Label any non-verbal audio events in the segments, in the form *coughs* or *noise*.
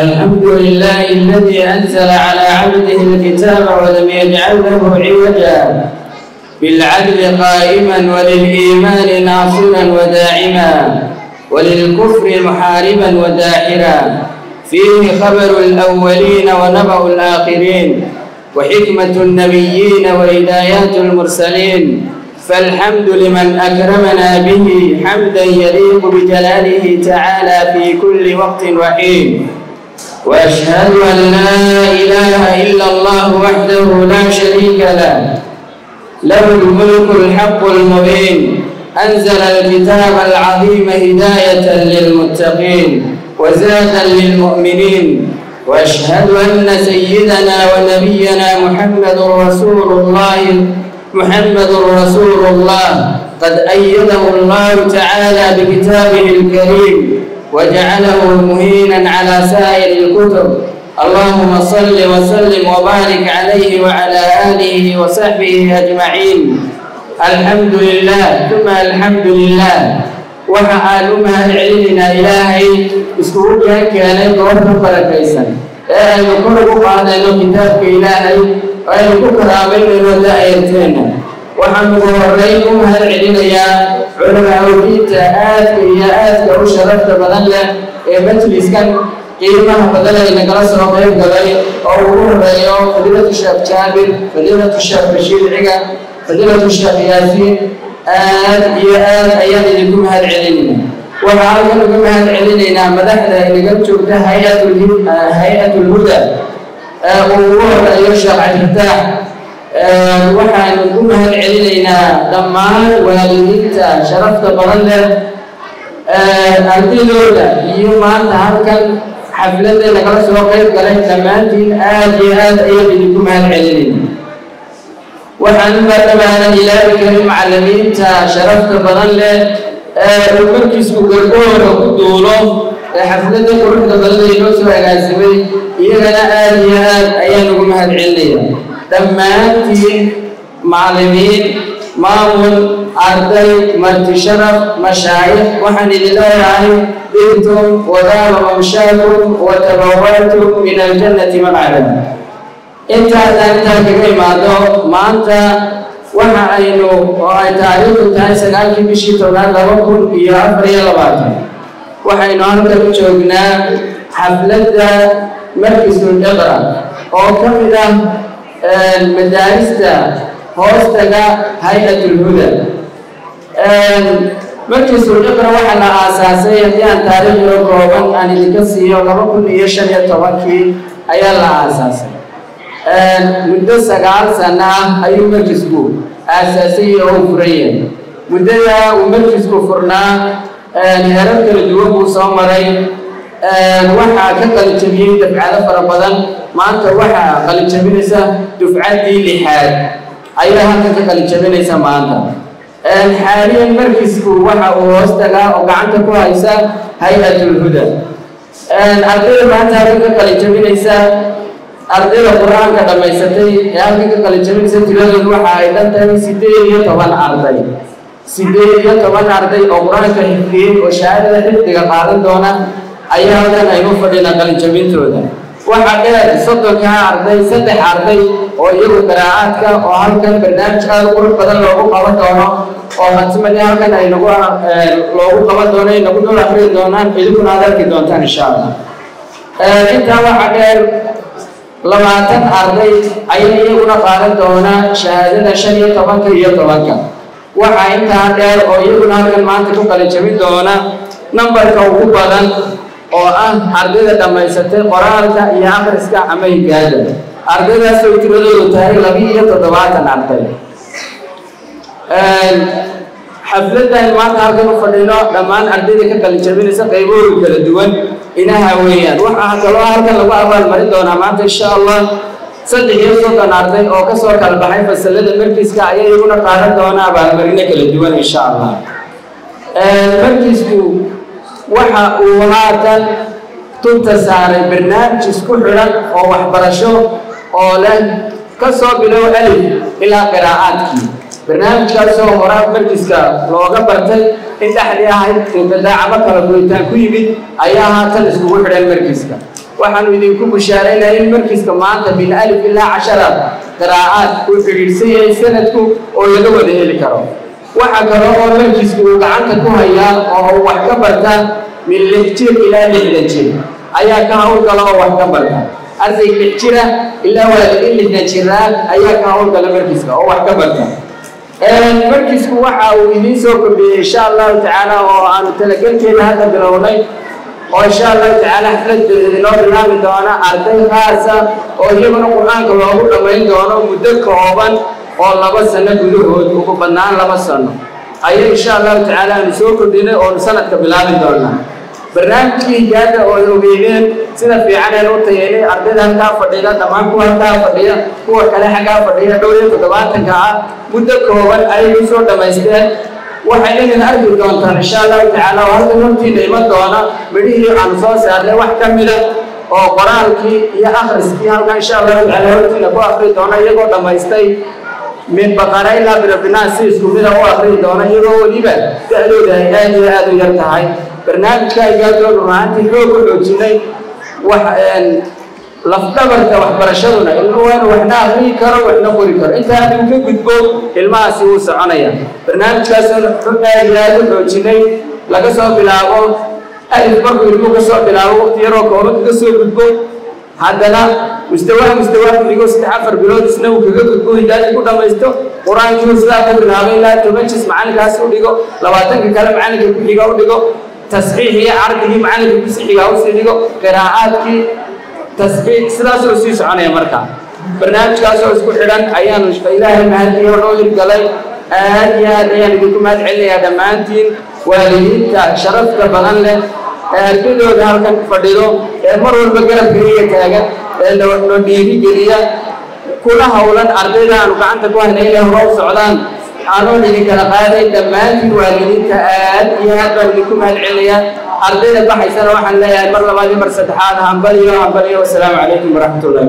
الحمد لله الذي أنزل على عبده الكتاب ولم يجعل له عوجا بالعدل قائما وللإيمان ناصرا وداعما وللكفر محاربا وداحرا فيه خبر الأولين ونبأ الآخرين وحكمة النبيين وهدايات المرسلين فالحمد لمن أكرمنا به حمدا يليق بجلاله تعالى في كل وقت وحين وأشهد أن لا إله إلا الله وحده لا شريك له له الملك الحق المبين أنزل الكتاب العظيم هداية للمتقين وزادا للمؤمنين وأشهد أن سيدنا ونبينا محمد رسول الله محمد رسول الله قد أيده الله تعالى بكتابه الكريم وجعله مهينا على سائر الكتب اللهم صل وسلم وبارك عليه وعلى آله وصحبه أجمعين الحمد لله ثم الحمد لله waxa aan u mahad celinaynaa ilaahay iskugu keen keenay goorta barakaysan ee aynu kor ugu qaadayno kitaabka ilaahay oo aynu ku karaabaynayno daa'irteenna waxaan ugu horreyn u mahad celinayaa culamaaodiinta aadka iyo aadka u sharafta badan leh ee majliskan qiimaha badan ay nagala soo qayb galay oo ugu horeeyo fadiilatu sheekh jaabir fadiilatu sheekh bashiir ciga fadiilatu sheekh yaasiin aad iyo aad ayaan idinku mahad celinayna. Waxaa halkan uga mahad celinaynaa madaxda inaga joogta hay'atulhuda uu ugu horeeyo sheekh cabdifataax waxaanu ku mahad celinaynaa dhammaan waalidiinta sharafta badan leh ardaydooda iyo maanta halkan xafladda nagala soo qayb galay dhammaantiin aad iyo aad ayaan idinku mahad celinayna waxaan u baadhabaanan ilaahi karin macallimiinta sharafta badan leh ee uu markiisku gargahooda ku duulo ee xafladda quruxda badan inoo soo agaasimay iyagana aad iyo aad ayaan ugu mahad celinaya dhammaantiin macallimiin maamul arday marti sharaf mashaayikh waxaan idin leeyahay dirtum wadaaba mamshaakum watabawatum min aljannati mabcadan intaasaan intaan kaga imaado maanta waxa aynu oo ay taariikhdu tahay sagaalkii bishii tobnaad laba kun iyo afar iyo labaatan waxaynu halkan u joognaa xafladda markisul iqra oo ka mid ah madaarista hoostaga hay'atulhuda markisul iqra waxaa la aasaasay haddii aan taariikh yaro kooban aan idinka siiyo laba kun iyo shan iyo tobankii ayaa la aasaasay. Muddo sagaal sano ah ayuu markisku aasaasay oo u furan yahay muddada uu markisku furnaa heerar kala duwan buu soo maray. Waxaa ka qalijabiyey dafcado fara badan maanta waxaa qalijabinaysa dufcaddii lixaad. Ayaa halkan ka qalijabinaysa maanta. Xaaliyan markisku waxa uu hoos tagaa oo gacanta ku haysa hay'atulhuda ardayda maanta halkan ka qalijabinaysa ardayda qur'aanka dhammaysatay ee halkan ka qalijabinaysa tiradoodu waxa ay dhan tahay sideed iyo toban arday. Sideed iyo toban arday oo qur'aanka xifdiyey oo shahaadada xifdiga qaadan doona ayaa halkan aynu fadhina qalijabintooda waxaa dheer soddonkaa arday saddex arday oo iyagu qiraa'aadka oo halkan barnaamij aad u qurux badan loogu qaban doono oo khatimadi halkan ay nagu loogu qaban doono ay nagu dul akrin doonaan idinkuna aad arki doontaan insha allah. Intaa waxaa dheer labaatan arday ayaa iyaguna qaadan doona shahaadada shan iyo tobanka iyo tobanka. Waxaa intaa dheer oo iyaguna halkan maanta ku qalijabin doona nambarka ugu badan oo ah ardayda dhammaysatay qoraalka iyo akhriska ama higaada ardaydaasoo tiradoodu tahay laba iyo toddobaatan arday xafladdan maanta halkan u fadhino dhammaan ardayda ka qalijabinaysa qaybahoodu kala duwan. Inaha weeyaan waxaa kaloo halkan lagu abaalmarin doonaa maanta insha allah. Saddex iyo soddon arday oo ka soo kala baxay fasalada markiiska ayaa iyaguna qaadan doona abaalmarino kala duwan insha allah. Markiisku waxa uu haatan tunta saaray barnaamij isku xidhan oo waxbarasho oo leh ka soo bilow alif ilaa qiraa'aadkii. Barnaamijkaasoo horaa markiiska looga bartay in dhexdii ahayd daacamo kala guritaan ku yimid ayaa haatan iskugu xidhan markiiska waxaanu idinku bushaaraynaa in markiiska maanta min alif ilaa cashara qiraa'aad uu xidhiidhsan yahay sanadku oo laga wada heli karo waxa kale oo markiisku uu gacanta ku hayaa oo wax ka barta min lix jir ilaa lixdan jir ayaa ka hawlgala oo wax ka barta. Arday lix jira ilaa waadadin lixdan jiraa ayaa ka hawlgala markiiska oo wax ka barta. Markiisku waxa uu idiin soo kordhiyey insha allahu tacaala oo aanu talagelkeena hadda bilownay oo insha allahu tacaala xaflad inoo bilaabi doona arday khaasa oo iyaguna qur'aanka loogu dhammayn doono muddo kooban oo laba sano gudahood ugu badnaan laba sano. Ayay insha allahu tacaala aanu soo kordhinay oonu sanadka bilaabi doonaa. Barnaamijkii higaada oo ay ogeyneen sida fiicaneen u tayeynay ardayda halkaa fadhida dhammaan kuwa halkaa fadhiya kuwa kale xaggaa fadhiya dhowr iyo toddobaatanka ah muddo kooban ayay u soo dhammaysteen waxay idin arki doontaan insha allahu tacaala oo halkan hortiina iman doona midhihii aanu soo saarnay wax ka mida oo qoraalkii iyo akhriskii halkan insha allahu tacaala hortiina ku akri doona iyagoo dhammaystay min baqara ilaa birabinaas si isku mida u akri doona iyagoo weliba da-dooda aad iyo aad u yar tahay. Barnaamijka igaadoo runaantii xoog u xoojinay wax lafdhabarka waxbarashaduna ilmuhu waxna akriyi karo waxna qori karo. Inta hadduu ka gudbo ilmahaasi wuu soconaya. Barnaamijkaasoo aad iyo aad u xoojinay laga soo bilaabo alif markuu ilmuhu ka soo bilaabo waqti yaroo kooban kaga soo gudbo haddana mustawaa mustawaa ku xigo saddex afar bilood isna uu kaga gudbo hidaadi ku dhammaysto qur'aankiiu sidaa ka bilaabay ilaa toban jis macalinkaas u dhigo labaatanka kale macalinka ku xiga u dhigo tasxiix iyo macalinka kusixiga u sii dhigo qiraa'aadkii tasxiix sidaasoo sii soconaya marka. Barnaamijkaasoo isku xidhan ayaanu ilaahay mahadiyo noo hirgalay aad iyo aad ayaan idinku mahad celinayaa dhammaantiin waalidiinta sharafta badan leh ee halkan fadhido ee mar walba garab keliya taagan ee no dhiiri kula hawlan ardayda aanu gacanta ku hayna inay horoo socdaan aanoon idin kala qaaday dhammaantii waalidiinta aad iyo aad baan idinku mahadcelinayaa ardayda baxaysana waxaan leeyahay mar labaad iyo mar saddexaad hambaliyo hambaliyo wasalaamu calaykum waraxmat ullahi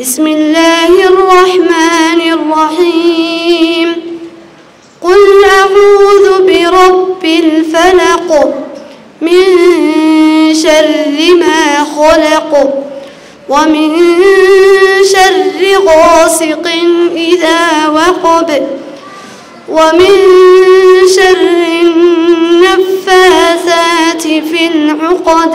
بسم الله الرحمن الرحيم. قل أعوذ برب الفلق من شر ما خلق ومن شر غاسق إذا وقب ومن شر النفاثات في العقد.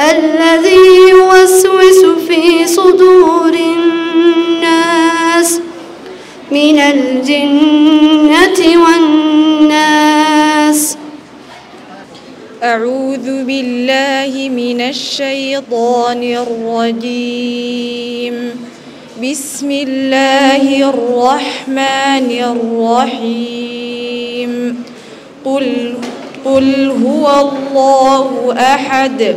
الذي يوسوس في صدور الناس من الجنة والناس. أعوذ بالله من الشيطان الرجيم. بسم الله الرحمن الرحيم. قل قل هو الله أحد.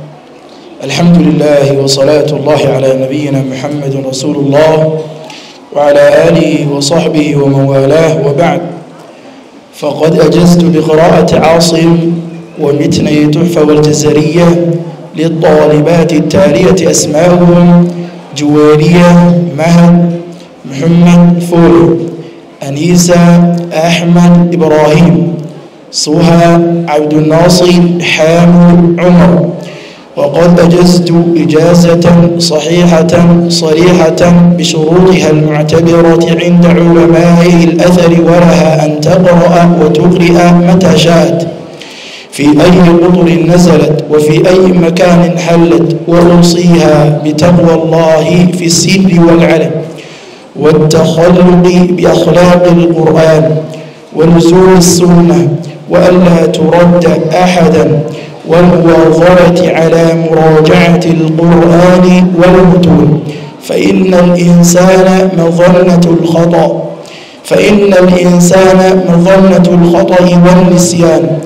الحمد لله وصلاة الله على نبينا محمد رسول الله وعلى آله وصحبه ومن والاه وبعد فقد أجزت بقراءة عاصم ومتني تحفة والجزرية للطالبات التالية أسماءهم جويرية مهد محمد فول أنيسة أحمد إبراهيم صهى عبد الناصر حامد عمر وقد أجزت إجازة صحيحة صريحة بشروطها المعتبرة عند علماء الأثر ولها أن تقرأ وتقرأ متى شاءت. في أي قطر نزلت وفي أي مكان حلت وأوصيها بتقوى الله في السر والعلم والتخلق بأخلاق القرآن ولزوم السنة وألا ترد أحدا والمواظبة على مراجعة القرآن والمتون. فإن الإنسان مظنة الخطأ. فإن الإنسان مظنة الخطأ والنسيان.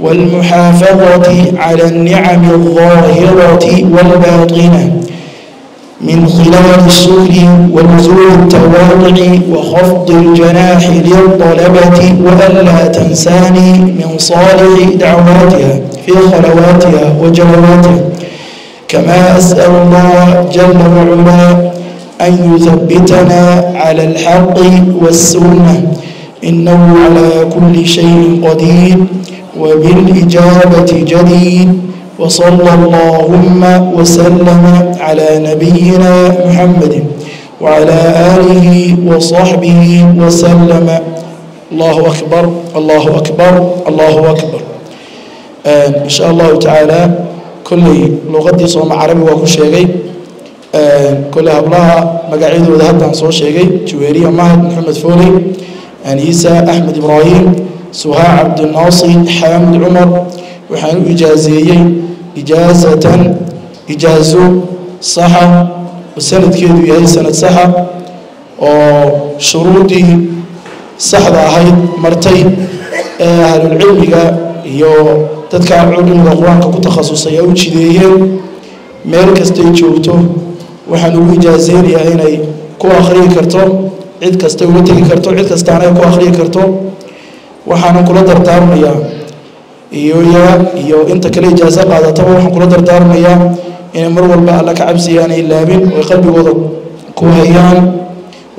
والمحافظة على النعم الظاهرة والباطنة. من خلال الشكر ونزول التواضع وخفض الجناح للطلبة وألا تنساني من صالح دعواتها في خلواتها وجلواتها كما أسأل الله جل وعلا أن يثبتنا على الحق والسنة. إنه على كل شيء قدير وبالإجابة جديد وصلى اللهم وسلم على نبينا محمد وعلى آله وصحبه وسلم الله أكبر الله أكبر الله أكبر آه إن شاء الله تعالى كل لغتي صوم عربي وكل شيء آه كل هبلها مقاعد وذهبت صوم شيء جويرية مهد محمد فولي أنيسة أحمد suhaa cabdinaasir xaamid cumar waxaan u ijaaseeyey ijaazatan ijaazo saxa oo sanadkeedu yahay sanad saxa oo shuruudii saxda ahayd martay ee ahlulcilmiga iyo dadka culmiga qur'aanka ku takhasusay ay u jideeyeen meel kastay joogto waxaan ugu ijaaseynayaa inay ku akhriyi karto cid kasta uga tegi karto cid kastaana ay ku akhriyi karto waxaanan kula dardaarmayaa. Iyo ya iyo inta kale ijaaso qaadataba waxaan kula dardaarmayaa inay mar walba alla ka cabsiya aanay laabin oy qalbigooda ku hayaan.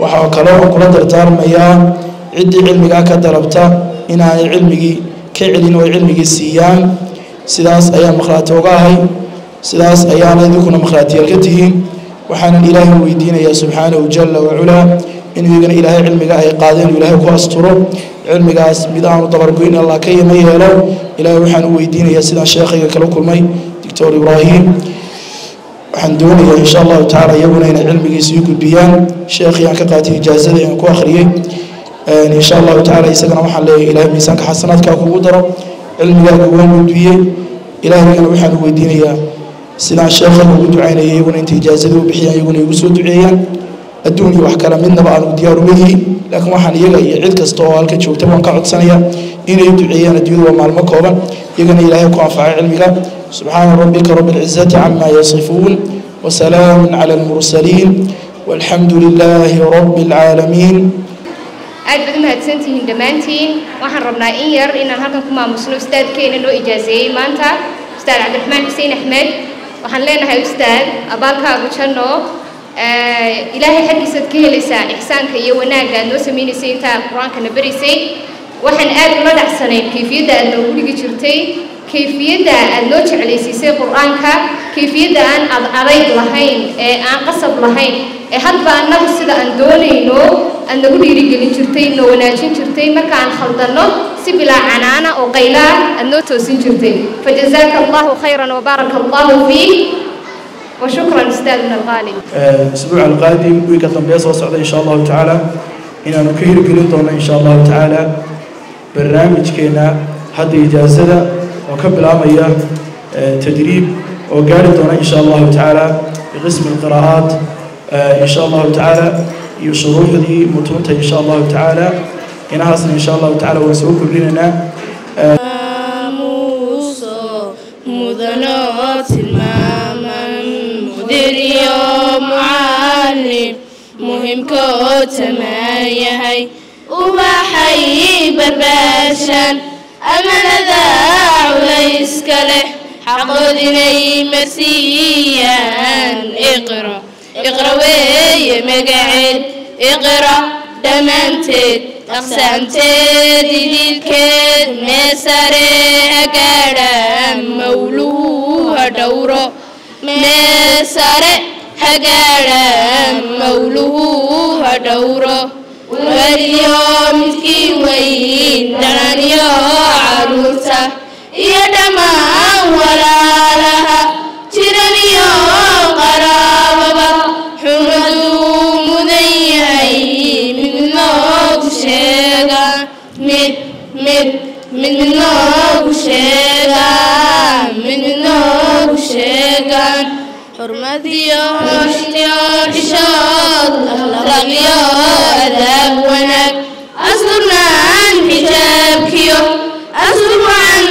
Waxaa kale oo kula dardaarmayaa ciddii cilmigaa ka dalabta inaanay cilmigii ka celin oo cilmigii siiyaan. Sidaas ayaan makhraati oga ahay. Sidaas ayaana idinkuna makhraatiyaal ka tihiin. Waxaanan ilaahay weydiinayaa subxaanahu jala waculaa inuu igana ilaahay cilmiga ay qaadeen ilaahay ku asturo cilmigaas mid aanu dabargoyn allah ka yama yeelo ilaahay waxaan u weydiinayaa sidaan sheekhayga kala kulmay doctor ibraahim. Waxaan doonayaa insha allahu tacaala iyaguna inay cilmigiisa ii gudbiyaan. Sheekhii aan ka qaatay ijaazada aan ku akhriyey insha allahu tacaala isagana waxaan leeyahay ilaahay miisaanka xasanaadkaa kugu daro. Cilmigaaga waan gudbiyey. Ilaahigana waxaan u weydiinayaa sidaan sheekhayga ugu ducaynaya iyaguna inta ijaazada u bixiyaan iyaguna igu soo duceeyaan adduun iyo wax kale midnaba aanu diyaar uma yihiin laakiin waxaan iyaga iyo cid kasta oo halka joogta waan ka codsanaya inay duceeyaan adduunyadu waa maalmo kooban iyagana ilaahay ku anfacay cilmiga. Subxaana rabbika rabbi alcizati cama yasifuun wasalaamu cala almursaliin walxamdu lilaahi rabbi alcaalamiin aad baad u mahadsantihiin dhammaantiin. Waxaan rabnaa in yar inaan halkan ku maamusno ustaadkeena noo ijaazeeyey maanta ustaad cabdiraxmaan xuseen axmed waxaan leenahay ustaad abaalkaagu janno ilaahay xaggiisaad ka helaysaa ixsaanka iyo wanaagga aad noo samaynaysay intaa qur'aankana baraysay. Waxaan aad ula dhacsanayn kayfiyadda aad noogu dhigi jirtay kayfiyadda aad noo jeclaysiisay qur'aanka kayfiyadda aan ad adayg lahayn ee aan qasab lahayn ee hadba annagu sida aan doonayno aad nagu dhiirigelin jirtay noo wanaajin jirtay. Marka aan khaldanno si bilaa canaana oo qaylaa aad noo toosin jirtay. Fajazaaka allahu khayran wabaaraka allahu fiik وشكرا استاذنا الغالي الاسبوع القادم ويك dambe soo socda insha Allah taala inaanu ka hirgelin doono insha Allah taala barnaamijkeena hadda ijaazada oo ka bilaabaya tadriib oo gaari doona insha Allah taala بقسم القراءات إن شاء الله تعالى يشروح ذي متونة إن شاء الله تعالى إن حسن إن شاء الله تعالى وسوق لنا مدنات الماما iyo mucaalim muhimka oo tamaanyahay ubaxay barbaashaan amanada culayska leh xaqood inay marsiiyaan iqra iqra weeye magaceed iqra dhammaanteed aqsaamteed idiilkeed meesare hagaadha mawluha dhowro meel sare hagaadhaan mawluhuu ha dhowro weliyo midkiin weyn dhalanyo carruurta iyo dhammaan walaalaha jiraniyo qaraababa xumaduu mudan yahay midnoogu sheega mid mid mid midnoo hoshtiyo dhishood akhlaaqyo adaab wanaag asturnaan xijaabkiyo asturcan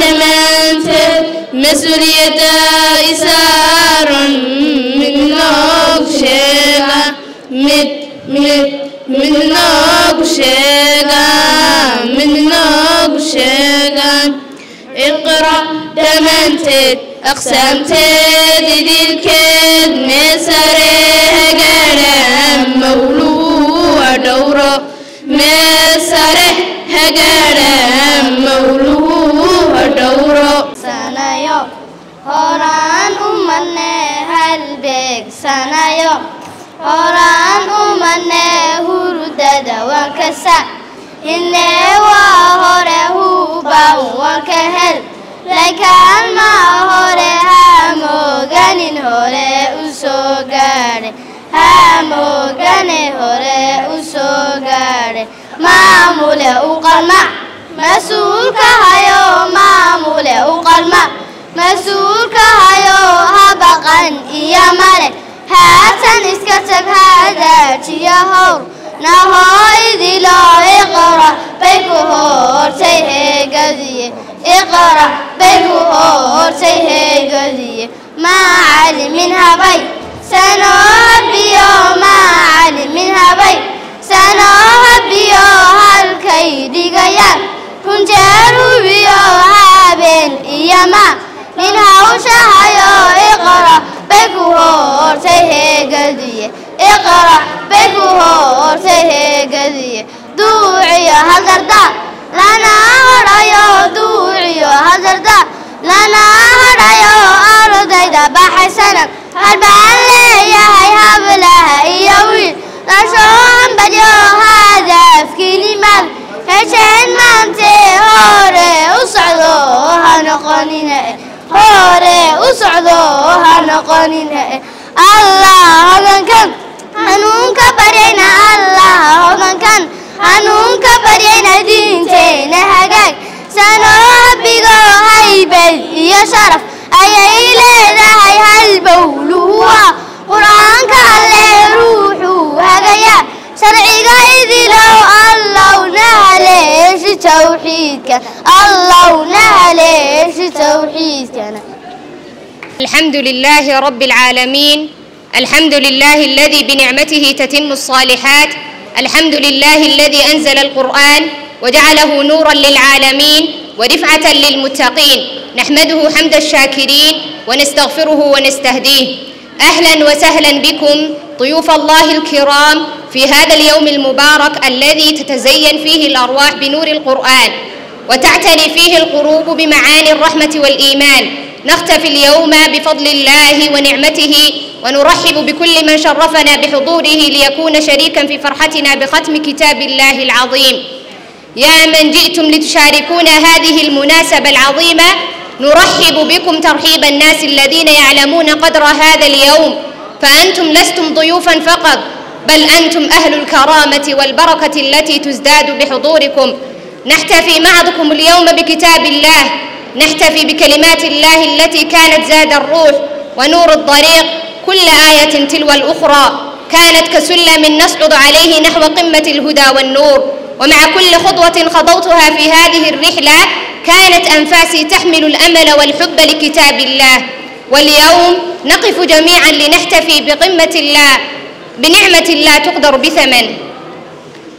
dhammaanteed mas'uuliyadda isaaran mid noogu sheega mid mid mid noogu sheega mid noogu sheega iqra dhammaanteed aqsaamteed idilkeed meesare hagaadha mawluwa dhowro meesare hagaadha mawluwa dhowro sanayo horaan u manne halbeegsanayo horaan u manne hurdada waan ka sa hinee waa hore huban waan lakaan ma hore hamooganin hore u soo gaadhe hamoogane hore u soo gaadhe maamule u qalma mas'uulka hayo maamule u qalma mas'uulka hayo ha baqan iyo male haatan iska tag hadaajiyo howr nahoo idiloo iqra bay ku hortay heegadiye iqra bay ku hortay heegadiye macalimin habay sanoo habiyo macalimin habay sanoo habiyo halkay dhigayaan runjeer hubiyo habeen iyo ma nin hawsha hayo iqra bay ku hortay heegadiye iqra bay ku hortay heegadiye duuciyo haldarda lana hadhayo duuciyo haldarda lana hadhayo ardayda baxay sanad halbaan leeyahay hablaha iyo wiil la soo hambadyo hadafkinimaad hesheen maantee hore u socdo ha noqonina hore u socdo ha noqonina allah hodankan hanuunka baryayna allah hodankan hanuunka baryayna diinteena hagaag sanoo habigo haybad iyo sharaf ayay leedahay halbowluwa qur-aanka alle ruuxuu hagayaa sharciga idilow allowna haleeshi tawxiidka allowna haleeshi tawxiidkana الحمد لله رب العالمين الحمد لله الذي بنعمته تتم الصالحات الحمد لله الذي أنزل القرآن وجعله نورا للعالمين ورفعة للمتقين. نحمده حمد الشاكرين ونستغفره ونستهديه. أهلا وسهلا بكم ضيوف الله الكرام في هذا اليوم المبارك الذي تتزين فيه الأرواح بنور القرآن. وتعتني فيه القلوب بمعاني الرحمة والإيمان. نختفي اليوم بفضل الله ونعمته ونرحب بكل من شرفنا بحضوره ليكون شريكا في فرحتنا بختم كتاب الله العظيم. يا من جئتم لتشاركونا هذه المناسبة العظيمة نرحب بكم ترحيب الناس الذين يعلمون قدر هذا اليوم. فأنتم لستم ضيوفا فقط بل أنتم أهل الكرامة والبركة التي تزداد بحضوركم. نحتفي معكم اليوم بكتاب الله نحتفي بكلمات الله التي كانت زاد الروح ونور الطريق كل آية تلو الأخرى. كانت كسلم نصعد عليه نحو قمة الهدى والنور. ومع كل خطوة خضوتها في هذه الرحلة كانت أنفاسي تحمل الأمل والحب لكتاب الله. واليوم نقف جميعا لنحتفي بقمة الله بنعمة لا تقدر بثمن.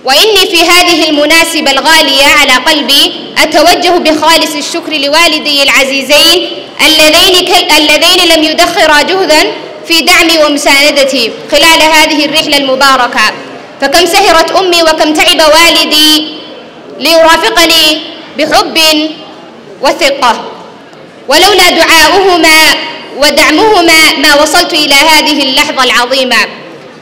وإني في هذه المناسبة الغالية على قلبي أتوجه بخالص الشكر لوالدي العزيزين اللذين, اللذين لم يدخرا جهدا في دعمي ومساندتي خلال هذه الرحلة المباركة. فكم سهرت أمي وكم تعب والدي ليرافقني بحب وثقة. ولولا دعاؤهما ودعمهما ما وصلت إلى هذه اللحظة العظيمة.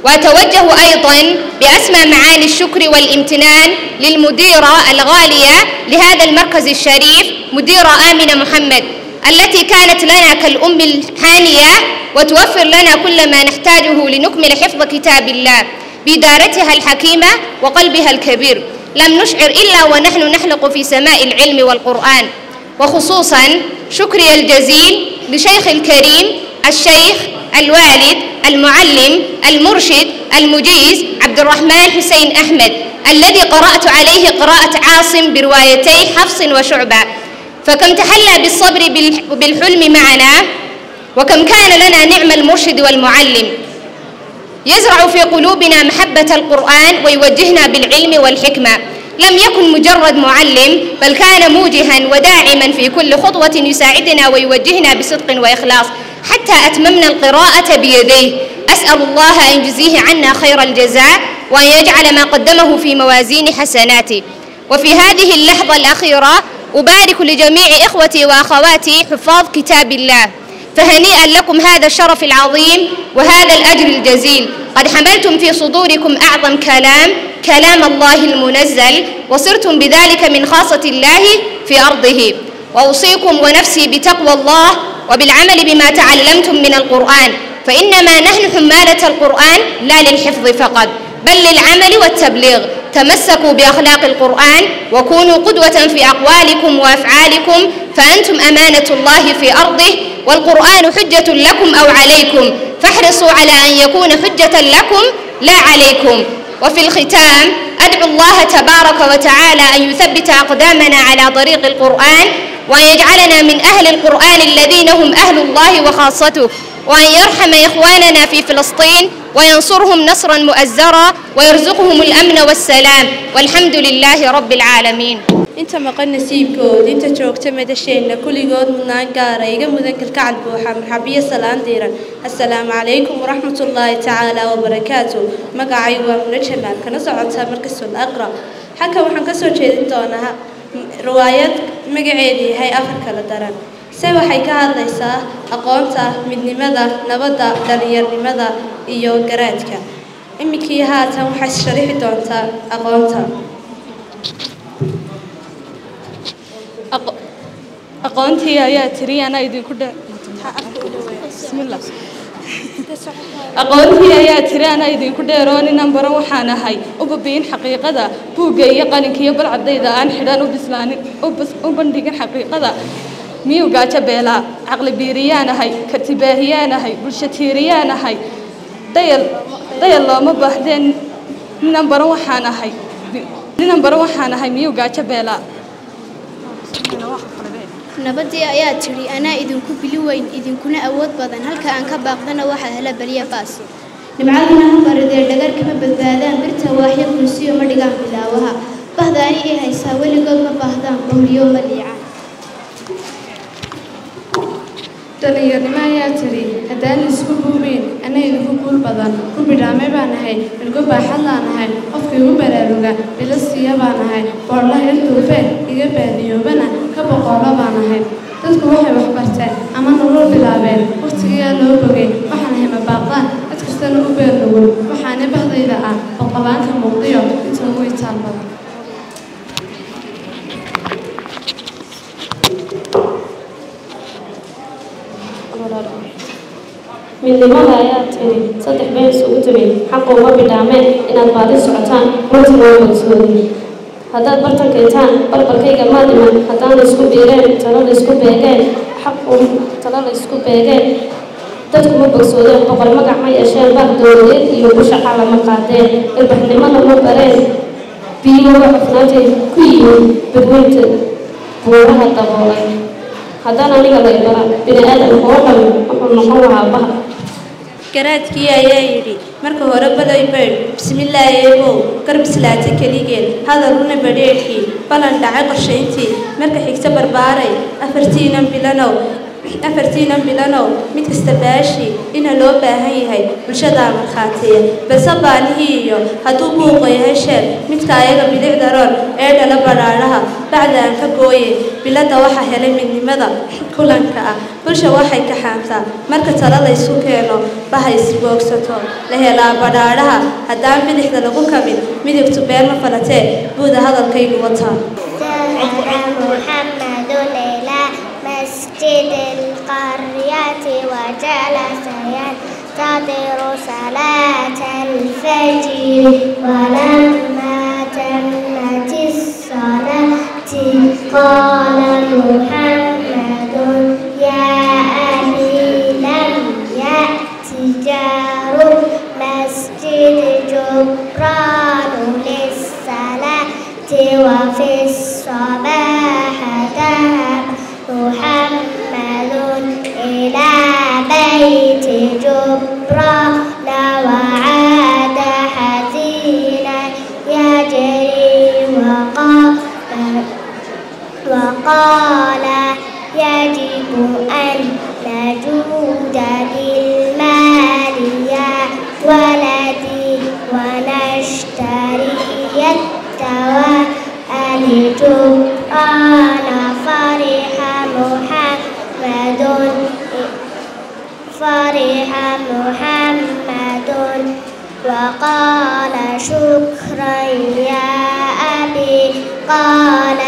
وأتوجه أيضا بأسمى معاني الشكر والامتنان للمديرة الغالية لهذا المركز الشريف مديرة آمنة محمد التي كانت لنا كالأم الحانية وتوفر لنا كل ما نحتاجه لنكمل حفظ كتاب الله بإدارتها الحكيمة وقلبها الكبير. لم نشعر إلا ونحن نحلق في سماء العلم والقرآن. وخصوصا شكري الجزيل لشيخ الكريم الشيخ الوالد المعلم المرشد المجيز عبد الرحمن حسين أحمد الذي قرأت عليه قراءة عاصم بروايتي حفص وشعبة. فكم تحلى بالصبر بالحلم معنا وكم كان لنا نعم المرشد والمعلم. يزرع في قلوبنا محبة القرآن ويوجهنا بالعلم والحكمة. لم يكن مجرد معلم بل كان موجها وداعما في كل خطوة يساعدنا ويوجهنا بصدق وإخلاص. حتى أتممنا القراءة بيديه. أسأل الله أن يجزيه عنا خير الجزاء وأن يجعل ما قدمه في موازين حسناته. وفي هذه اللحظة الأخيرة أبارك لجميع إخوتي وأخواتي حفاظ كتاب الله. فهنيئا لكم هذا الشرف العظيم وهذا الأجر الجزيل. قد حملتم في صدوركم أعظم كلام كلام الله المنزل وصرتم بذلك من خاصة الله في أرضه. وأوصيكم ونفسي بتقوى الله وبالعمل بما تعلمتم من القرآن فإنما نحن حمالة القرآن لا للحفظ فقط بل للعمل والتبليغ. تمسكوا بأخلاق القرآن وكونوا قدوة في أقوالكم وأفعالكم فأنتم أمانة الله في أرضه والقرآن حجة لكم أو عليكم. فاحرصوا على أن يكون حجة لكم لا عليكم. وفي الختام أدعو الله تبارك وتعالى أن يثبت أقدامنا على طريق القرآن وأن يجعلنا من أهل القرآن الذين هم أهل الله وخاصته. وأن يرحم إخواننا في فلسطين وينصرهم نصرا مؤزرا ويرزقهم الأمن والسلام. والحمد لله رب العالمين. أنت ما قلنا نسيب كود أنت تشوك تم دشينا كل يقود من نانقارة يقمد أنك الكعد بوحا مرحبية سلام ديرا. السلام عليكم ورحمة الله تعالى وبركاته. مقاعي ومن الشمال عن سامر كسو الأقرى حكا وحن كسو جيد انتونها روايات مقعيدي هي آخر لدران. Se waxay ka hadlaysaa aqoonta midnimada nabadda dhallinyarnimada iyo garaadka. Iminkii haatan waxay sharixi doontaa aqoonta. Aqoontii ayaa tiri anaa idinku aqoontii ayaa tiri anaa idinku dheeroo ninan baran waxaan ahay. U babiyin xaqiiqada buugga iyo qalinka iyo balcadayda aan xidhan u bislaanin u bandhigin xaqiiqada miyuu gaajo beelaa caqli biiriyaan ahay kartibaahiyaan dayal dayal looma baahdeen. Ninan baran waxaan ahay ninan baran waxaan ahay miyuu gaajo ayaa tidhi anaa idinku bili weyn idinkuna awood badan. Halka aan ka baaqdana waxaa hela beliya baas. Dhibcaduna ha baridee dhagar kama badbaadaan. Birta waaxyo kursiyo ma dhigaan bilaawaha. Bahdaani ii haysaa weligood ma baahdaan bawliyo ma liicaan dhallinyarnimo ayaa tidhi haddaan isku buubayn ana idinku guul badan. Ku bidhaamay baan ahay ilgo baaxad laan ahay qofka igu baraaruga bilo siiya baan ahay boodlaha ilduufeen iga baadiyoobana ka boqoolo baan ahay. Dadku waxay wax barteen ama nolol bilaabeen wakhtigiyaa loo bogay waxaan ahay mabaaqdaan cid kastana u beernugul waxaana bahdayda ah boqolaanka muuqdiyo inta ugu itaal badan midnimada ayaa tiri saddex been isugu timi xaqa uma bidhaameen inaad baadi socotaan runtii waa badsoodi haddaad bartan keentaan barbarkayga maad iman haddaan la isku biireen talo la beegeen xaqu talo la isku beegeen. Dadku ma bogsoodeen boqol magac ma yeesheen baar dowladeed iyo busha caalama qaadeen ilbaxnimada ma bareen. Biyo waxafnaantay ku yimid badweynta buuraha daboolay haddaan aniga la ibara bini aadamka oo wuxuu noqon lahaa bah garaadkii ayaa yidhi marka hore baday baydh bismillaahi eebow gar bislaata keligeed hadaluna badheedhkii ballan dhacay qorshayntii marka xigta barbaaray afartiinan bilanow afartiina bilanow mid kasta baashi ina loo baahan yahay bulshadaa markhaatiya balse baalihii iyo hadduu buuqo yahay sheer midka ayaga bidicda roor ee dhala badhaadhaha bacda aan ka gooye biladda waxa helay midnimada kulanka ah. Bulsha waxay kaxaamtaa marka tala laysu keeno baha isboogsato la helaa badhaadhaha haddaan bidixda lagu kabin midigtu beer ma falatee buuda hadalkaygu wataa. مسجد القرية وجلس ينتظر صلاة الفجر ولما تمت الصلاة قال محمد يا أبي لم يأت جار مسجد جبران للصلاة وفي الصباح ذهب بيت جبران وعاد حزينا يجري وقال وقال يجب أن نجود بالمال يا ولدي ونشتري الدواء فرح محمد. وقال شكرا يا أبي. قال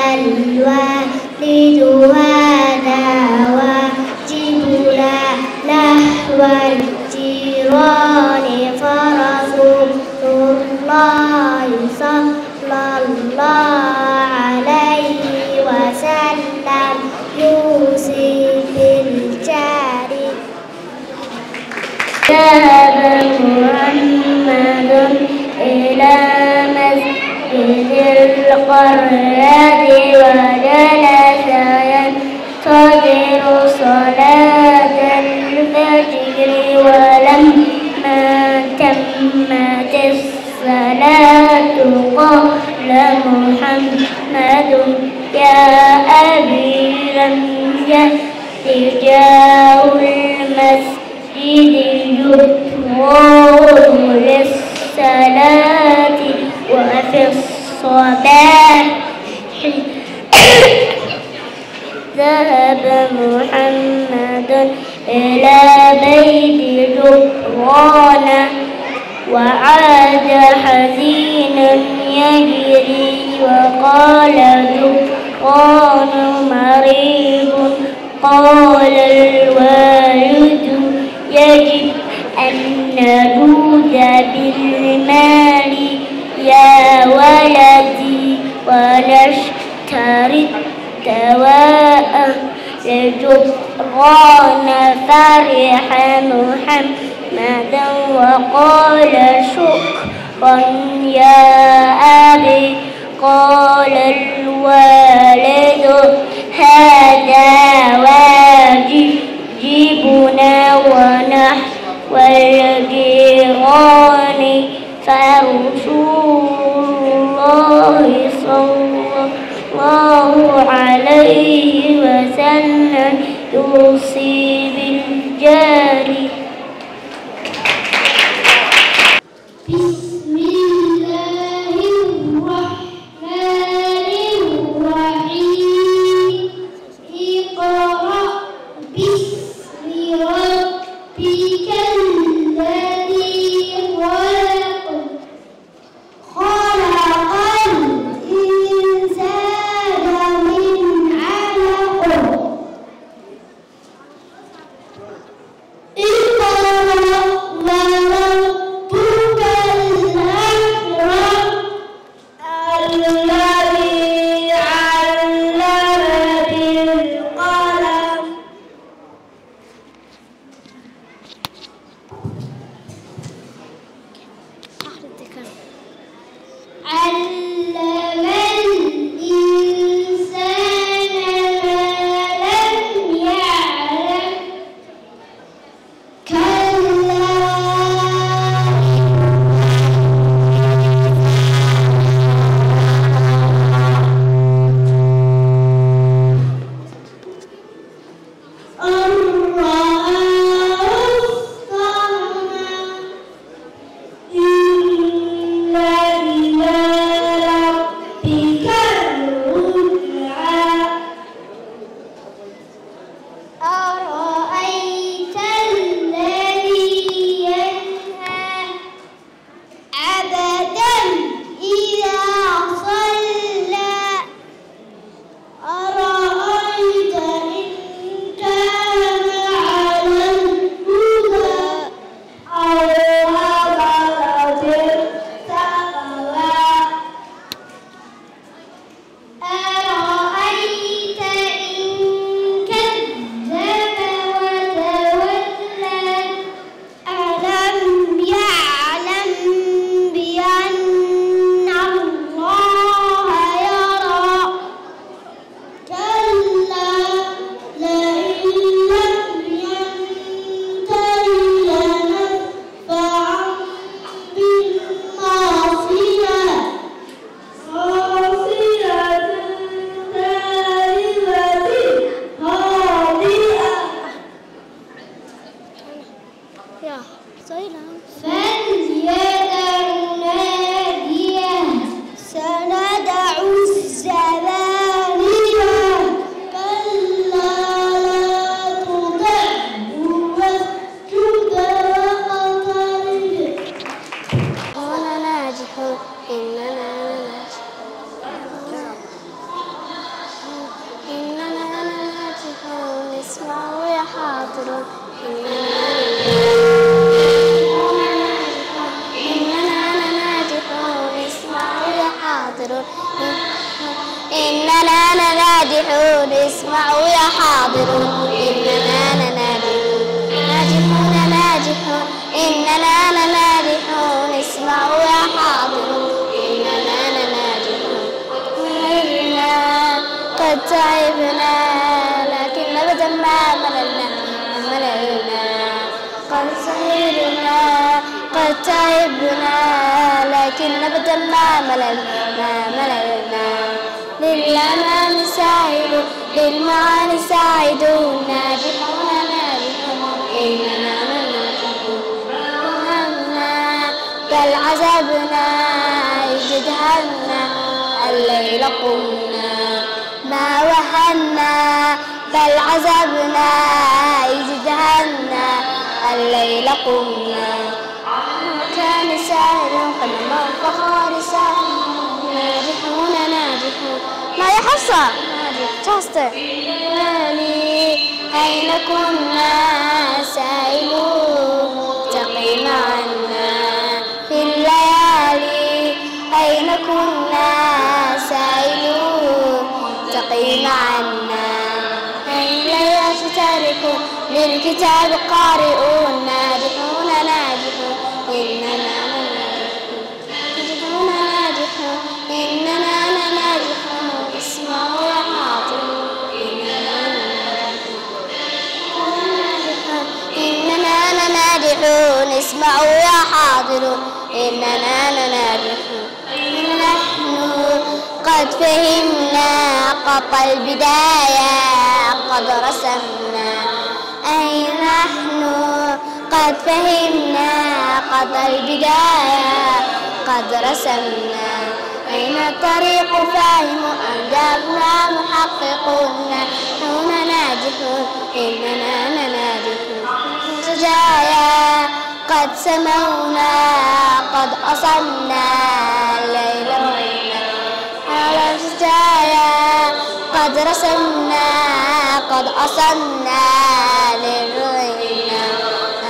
القرية وجلس ينتظر صلاة الفجر ولما تمت الصلاة قال محمد يا أبي لم يأتجاه المسجد يطهر للصلاة وفي الصباح *coughs* ذهب محمد إلى بيت جبران وعاد حزينا يجري وقال جبران مريض قال الوالد يجب أن نجود بالمال. يا ولدي ونشتري الدواء لجبران فرح محمدا وقال شكرا يا أبي قال الوالد هذا واجبنا ونحو الجيران فرسول الله صلى الله عليه وسلم يوصي بالجاري إننا لناجحون ناجحون ناجحون إننا لناجحون اسمعوا يا حاضرون إننا لناجحون مهلنا قد تعبنا لكن أبدا ما مللنا مللنا قد سهرنا قد تعبنا لكن أبدا ما مللنا مللنا للأمام ساعد للمعاني يساعدونا بحولنا بحمر إننا عملنا همنا بل عذبنا الليل قمنا ما وهنا بل عذبنا جدهمنا الليل قمنا عن مكان سهل قد ما الفخار سهل ناجحون ناجحون ما يحصل جاستر مالي أين كنا سائلون تقيم عنا في الليالي. أين كنا سائلون تقيم عنا أين يشترك للكتاب قارئون؟ ناجحون اسمعوا يا حاضرون إننا ناجحون نحن قد فهمنا قط البداية قد رسمنا. أي نحن قد فهمنا قد البداية قد رسمنا. أين الطريق فاهم أهدافنا محققون. نحن ناجحون إننا ناجحون سجايا قد سمونا قد أصلنا الليل على سجايا قد رسمنا قد أصلنا للرؤينا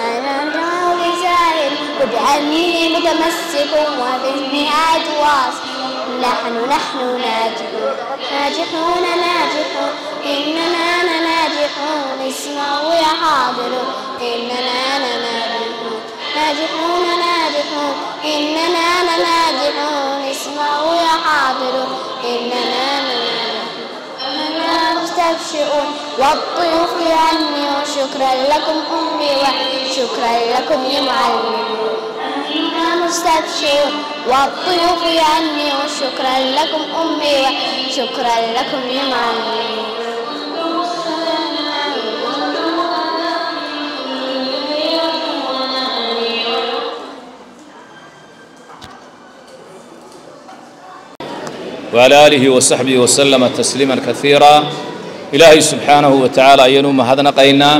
أنا لزائر وبأني متمسك وباسمي أتواصل نحن نحن ناجحون ناجحون ناجحون. إننا اسمعوا يا حاضرون إننا ناجحون ناجحون ناجحون إننا ناجحون اسمعوا يا حاضرون إننا أنا مستبشرون والضيوف عني وشكرا لكم أمي وشكرا لكم يا معلمون أنا مستبشرون والضيوف عني وشكرا لكم أمي وشكرا لكم يا معلمون waala aalihi wasaxbihi wasalama tasliiman kaiira ilaahay subxaanahu wa tacaala ayaanu mahadnaqaynaa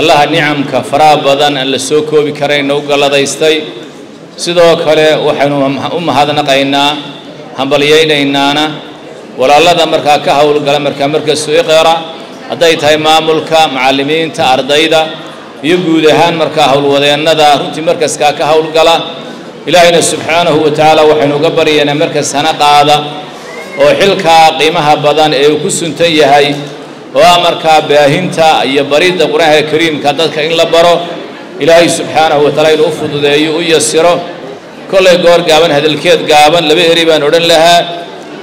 allaha nicamka faraha badan aan la soo koobi karayn nagu galladaystay sidoo kale waxaynu u mahadnaqaynaa hambalyaynaynana walaallada markaa ka howlgala markaa markastu iqera hadday tahay maamulka macallimiinta ardayda iyo guud ahaan markaa howlwadeennada runtii markaskaa ka howlgala ilaahayna subxaanahu wa tacaala waxaynu uga baryaynaa markas hana qaada oo xilkaa qiimaha badan ee uu ku suntan yahay oo ah markaa baahinta iyo baridda qur'aanka kariimka dadka in la baro ilaahay subxaanahu wa taala inuu u fududeeyo u yasiro kollay goor gaaban hadalkeed gaaban laba eri baan odhan lahaa.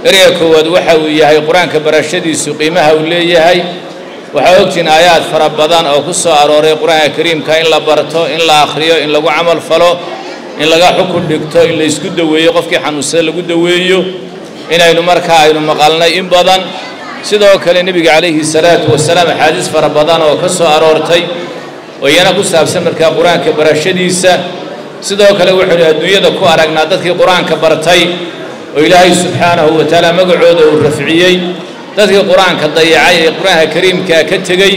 Ereyga koowaad waxa uu yahay qur'aanka barashadiisu qiimaha uu leeyahay. Waxaa ogtiin aayaad fara badan oo ku soo arooray qur'aanka kariimka in la barto in la akhriyo in lagu camal falo in laga xukun dhigto in la isku daweeyo qofkii xanuunsada lagu daweeyo inaynu markaa aynu maqalnay in badan. Sidoo kale nebiga calayhi salaatu wasalaam axaadiis fara badan oo ka soo aroortay oo iyana ku saabsan markaa qur'aanka barashadiisa. Sidoo kale waxaynu adduunyada ku aragnaa dadkii qur'aanka bartay oo ilaahay subxaanahu wa tacaala magacooda uu rafciyey dadkii qur'aanka dayacay ee qur'aanka kariimkaa ka tegey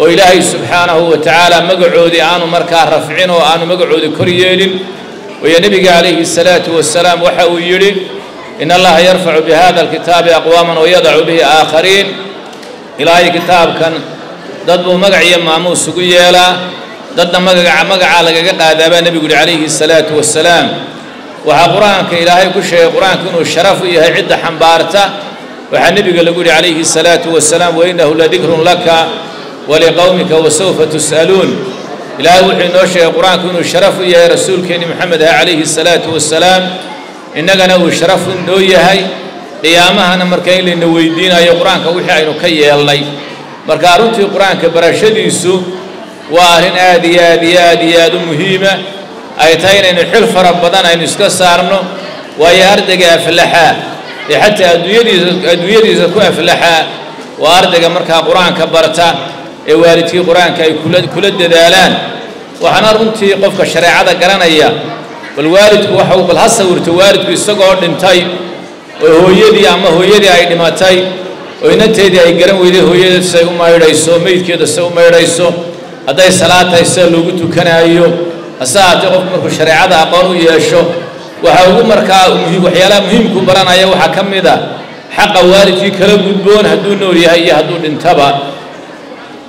oo ilaahay subxaanahu wa tacaala magacoodii aanu markaa rafcin oo aanu magacoodii kor yeelin wayo nebiga calayhi salaatu wasalaam waxa uu yidhi in allaha yarfacu bihada alkitaabi aqwaaman wayadacu bihi aakhariin ilaahay kitaabkan dad buu magac iyo maamuus ugu yeelaa. Dadna magaca magacaa lagaga qaadaabaa nebigu yihi calayhi salaatu wasalaam waxaa qur'aanka ilaahay ku sheegay qur'aanku inuu sharaf u yahay cidda xambaarta. Waxaa nebiga lagu yihi calayhi الsalaatu wasalaam wainahu ladikrun laka waliqowmika wasawfa tus'aluun ilaahay wuxuu inoo sheegay qur'aanku inuu sharaf u yahay rasuulkeenni moxamed ah calayhi الsalaatu wasalaam innagana uu sharaf inoo yahay. Qiyaamahana marka in layna weydiinayo qur'aanka wixii aynu ka yeelnay. Marka runtii qur'aanka barashadiisu waa arrin aad iyo aad iyo aad iyo aad u muhiima. Ay tahay inaynu xil fara badan aynu iska saarno. Waayo ardayga aflaxaa ee xataa adduunyadiisa adduunyadiisa ku aflaxaa waa ardayga markaa qur'aanka barta ee waalidkii qur'aanka ay kula dadaalaan. Waxaana runtii qofka shareecada garanaya bal waalidku waxa uu bal ha sawirto waalidku isagoo dhintay oo hooyadii ama hooyadii ay dhimatay oo inanteedii ay garan weyday hooyadeed say u maydhayso meydkeeda say u maydhayso hadday salaad tahay sida loogu tukanaayo hase haatee qofku markuu shareecada aqoon u yeesho waxa ugu markaa waxyaalaha muhiimku baranaya waxaa ka mid a xaqa waalidkii kala gudboon hadduu nool yahay iyo hadduu dhintaba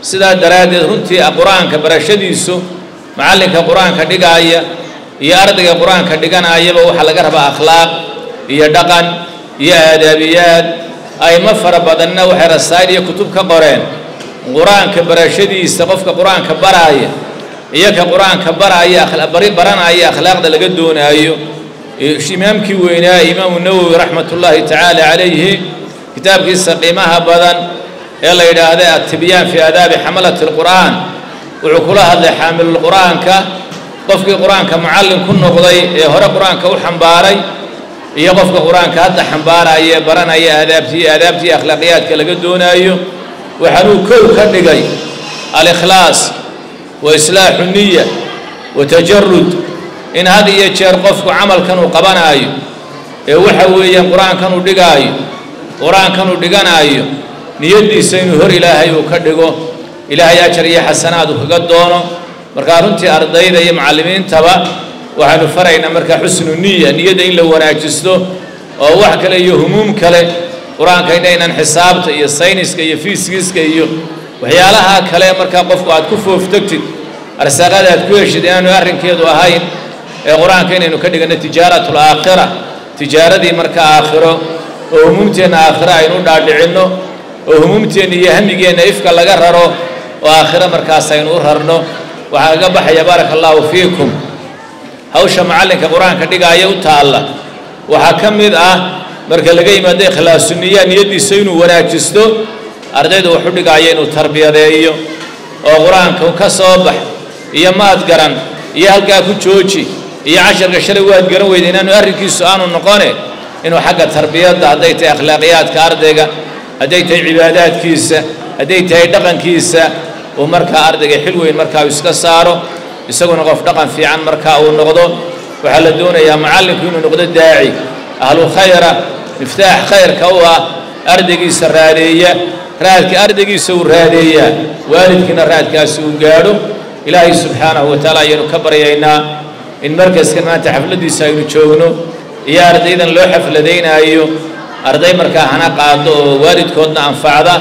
sidaa daraaddeed runtii qur'aanka barashadiisu macallinka qur'aanka dhigaaya iyo ardayga qur'aanka dhiganaayaba waxaa laga rabaa akhlaaq iyo dhaqan iyo aadaabiyaad. Ayma fara badanna waxay rasaa'il iyo kutub ka qoreen. Qur'aanka barashadiisa qofka qur'aanka baraaya iyo ka qur'aanka baraaya bari baranaya akhlaaqda laga doonaayo. Imaamkii weynaa imaamu nawowi raxmat ullaahi tacaala calayhi kitaabkiisa qiimaha badan ee la yidhaahda atibyaan fii aadaabi xamalati lqur'aan wuxuu kula hadlay xaamilulqur'aanka qofkii qur'aanka mucallin ku noqday ee hore qur'aanka u xambaaray iyo qofka qur'aanka hadda xambaaraya baranaya aadaabtii aadaabtii akhlaaqiyaadka laga doonaayo waxaanuu kow ka dhigay alikhlaas wa islaaxu niya wa tajarud in had iyo jeer qofku camalkan uu qabanaayo ee waxa weeyaan qur'aankan uu dhigaayo qur'aankan uu dhiganaayo niyaddiisa inuu hor ilaahay uu ka dhigo. Ilaahay ajar iyo xasanaad uu kaga doono. Markaa runtii ardayda iyo macallimiintaba waxaanu faraynaa markaa xusnu niya niyadda in la wanaajisto oo wax kale iyo humuum kale qur'aanka inaynan xisaabta iyo sayniska iyo fiiskiiska iyo waxyaalaha kale markaa qofku aad ku fooftagtid arsaaqada aad ku heshid inaanu arrinkeedu ahayn ee qur'aanka inaynu ka dhigano tijaaratul aakhira tijaaradii marka aakhiro oo humuumteenna aakhiro aynu u dhaadhicinno oo humuumteenna iyo hamigeenna ifka laga raro oo aakhiro markaas aynu u rarno waxaa kaga baxaya baaraka allaahu fiikum. Hawsha macallinka qur'aanka dhigaaya u taalla. Waxaa ka mid ah marka laga yimaado ikhlaasuniyaa niyaddiisa inuu wanaajisto ardayda wuxu dhigaaya inuu tarbiyadeeyo oo qur'aanka ka soo bax iyo maad garan iyo halkaa ku jooji iyo casharka shalay waad garan weyda inaanu arrinkiisu aanu noqone inuu xagga tarbiyadda hadday tahay akhlaaqiyaadka ardayga hadday tahay cibaadaadkiisa hadday tahay dhaqankiisa uu markaa ardayga xil weyn markaa uu iska saaro isaguna qof dhaqan fiican markaa uu noqdo. Waxaa la doonayaa macallinku inuu noqdo daaci ahlu khayra miftaax khayrka u ah ardaygiisa raadeeya raadka ardaygiisa uu raadeeyaa waalidkiina raadkaasi uu gaadho. Ilaahay subxaanahu wa tacaala ayaynu ka baryaynaa in markaskan maanta xafladdiisa aynu joogno iyo ardaydan loo xafladaynaayo arday markaa hana qaado oo waalidkoodna anfacda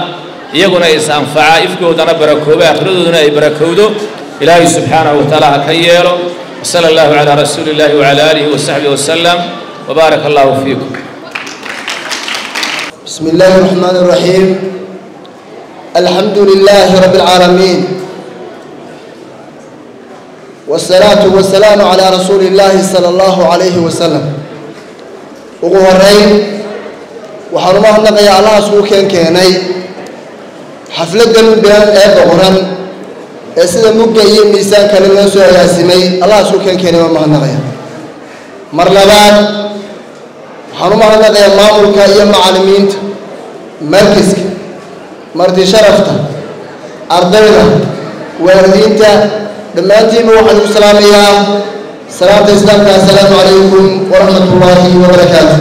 iyaguna is anfaca ifkoodana barakoobo akhiradooduna ay barakowdo. Ilaahay subxaanahu wataaala ha ka yeelo. Wsala allahu calaa rasuuli illahi wacalaa alihi wasaxbihi wasalam. Wbaaraka allahu fiikum. Bism illaahi araxmaan araxiim alxamdu lilaahi rabbi alcaalamiin wsalaatu wasalaamu calaa rasuuli illaahi sala allahu calayhi wasalam ugu horeyn waxaan uma hadlaqayaa allahaas uu keen keenay. Xafladdan been ee boqoran ee sida mugga iyo miisaankale loo soo agaasimay allahaas uu keen keenay waa mahadnaqaya mar labaad waxaan u mahadnaqayaa maamulka iyo macallimiinta markiska marti sharafta ardayda waalidiinta dhammaantiinba waxaan ugu salaamayaa. Salaamta islaamka assalaamu calaykum waraxmat ullaahi wabarakaatu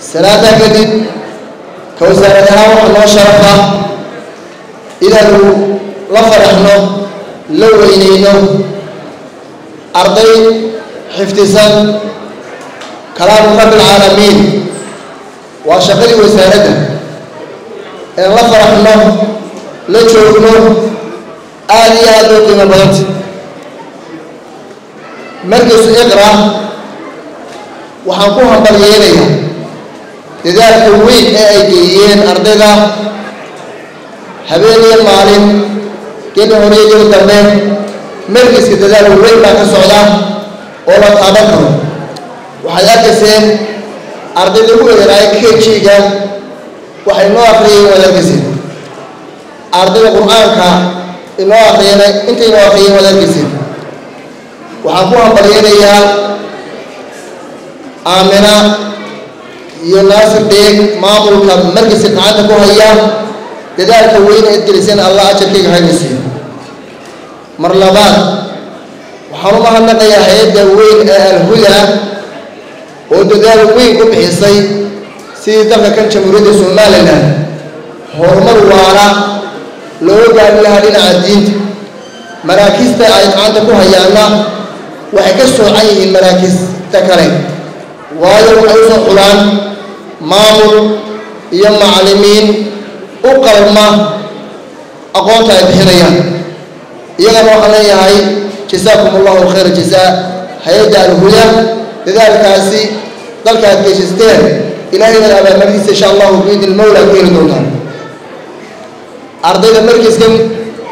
salaadaa kadib ka wasaarad ahaan waxaa noo sharafa inaanu la faraxno la weynayno arday xifdisan kalaamu rabbi alcaalamiin waa shaqadii wasaaradda inaan la faraxno la joogno aada iyo aada loo qiimo badanta markiisu iqra waxaan ku hambalyeynayaa dadaalka weyn ee ay geeyeen ardayda habeen iyo maalin geli geli dambe markiska dadaal weyn baa ka socda oo la taaban karo. Waxaad arkayseen ardayda ugu weeraaye kg-ga waxay noo akhriyeen waad ardayda qur'aanka inoo akhriyeen intay noo akhriyeen waad waxaan ku hambalyaynayaa aamina iyo naasir dheeg maamulka markiisa gacanta ku haya dadaalka weyn eed geliseen allah ajarkayga haynaysiiyo mar labaad waxaan u mahadnaqayaa hay'adda weyn ee alhuda oo dadaal weyn ku bixisay sidii dalka kan jamhuuriyadda somalilan horumar waara loo gaari lahaa dhinaca diinta. Maraakiista ay gacanta ku hayaanna waxay ka soocan yihiin maraakiista kale. Waayo waxay u soo xulaan maamul iyo macallimiin u qalma aqoonta ay bixinayaan. Iyagana waxaan leeyahay jasaakum allahu khayra jasaa hay'adda alhuda dadaalkaasi dalka aad geysasteen ilaahayna abaalmaridiisa insha allahu biidni lmawla ku heli doontaan. Ardayda markiiskan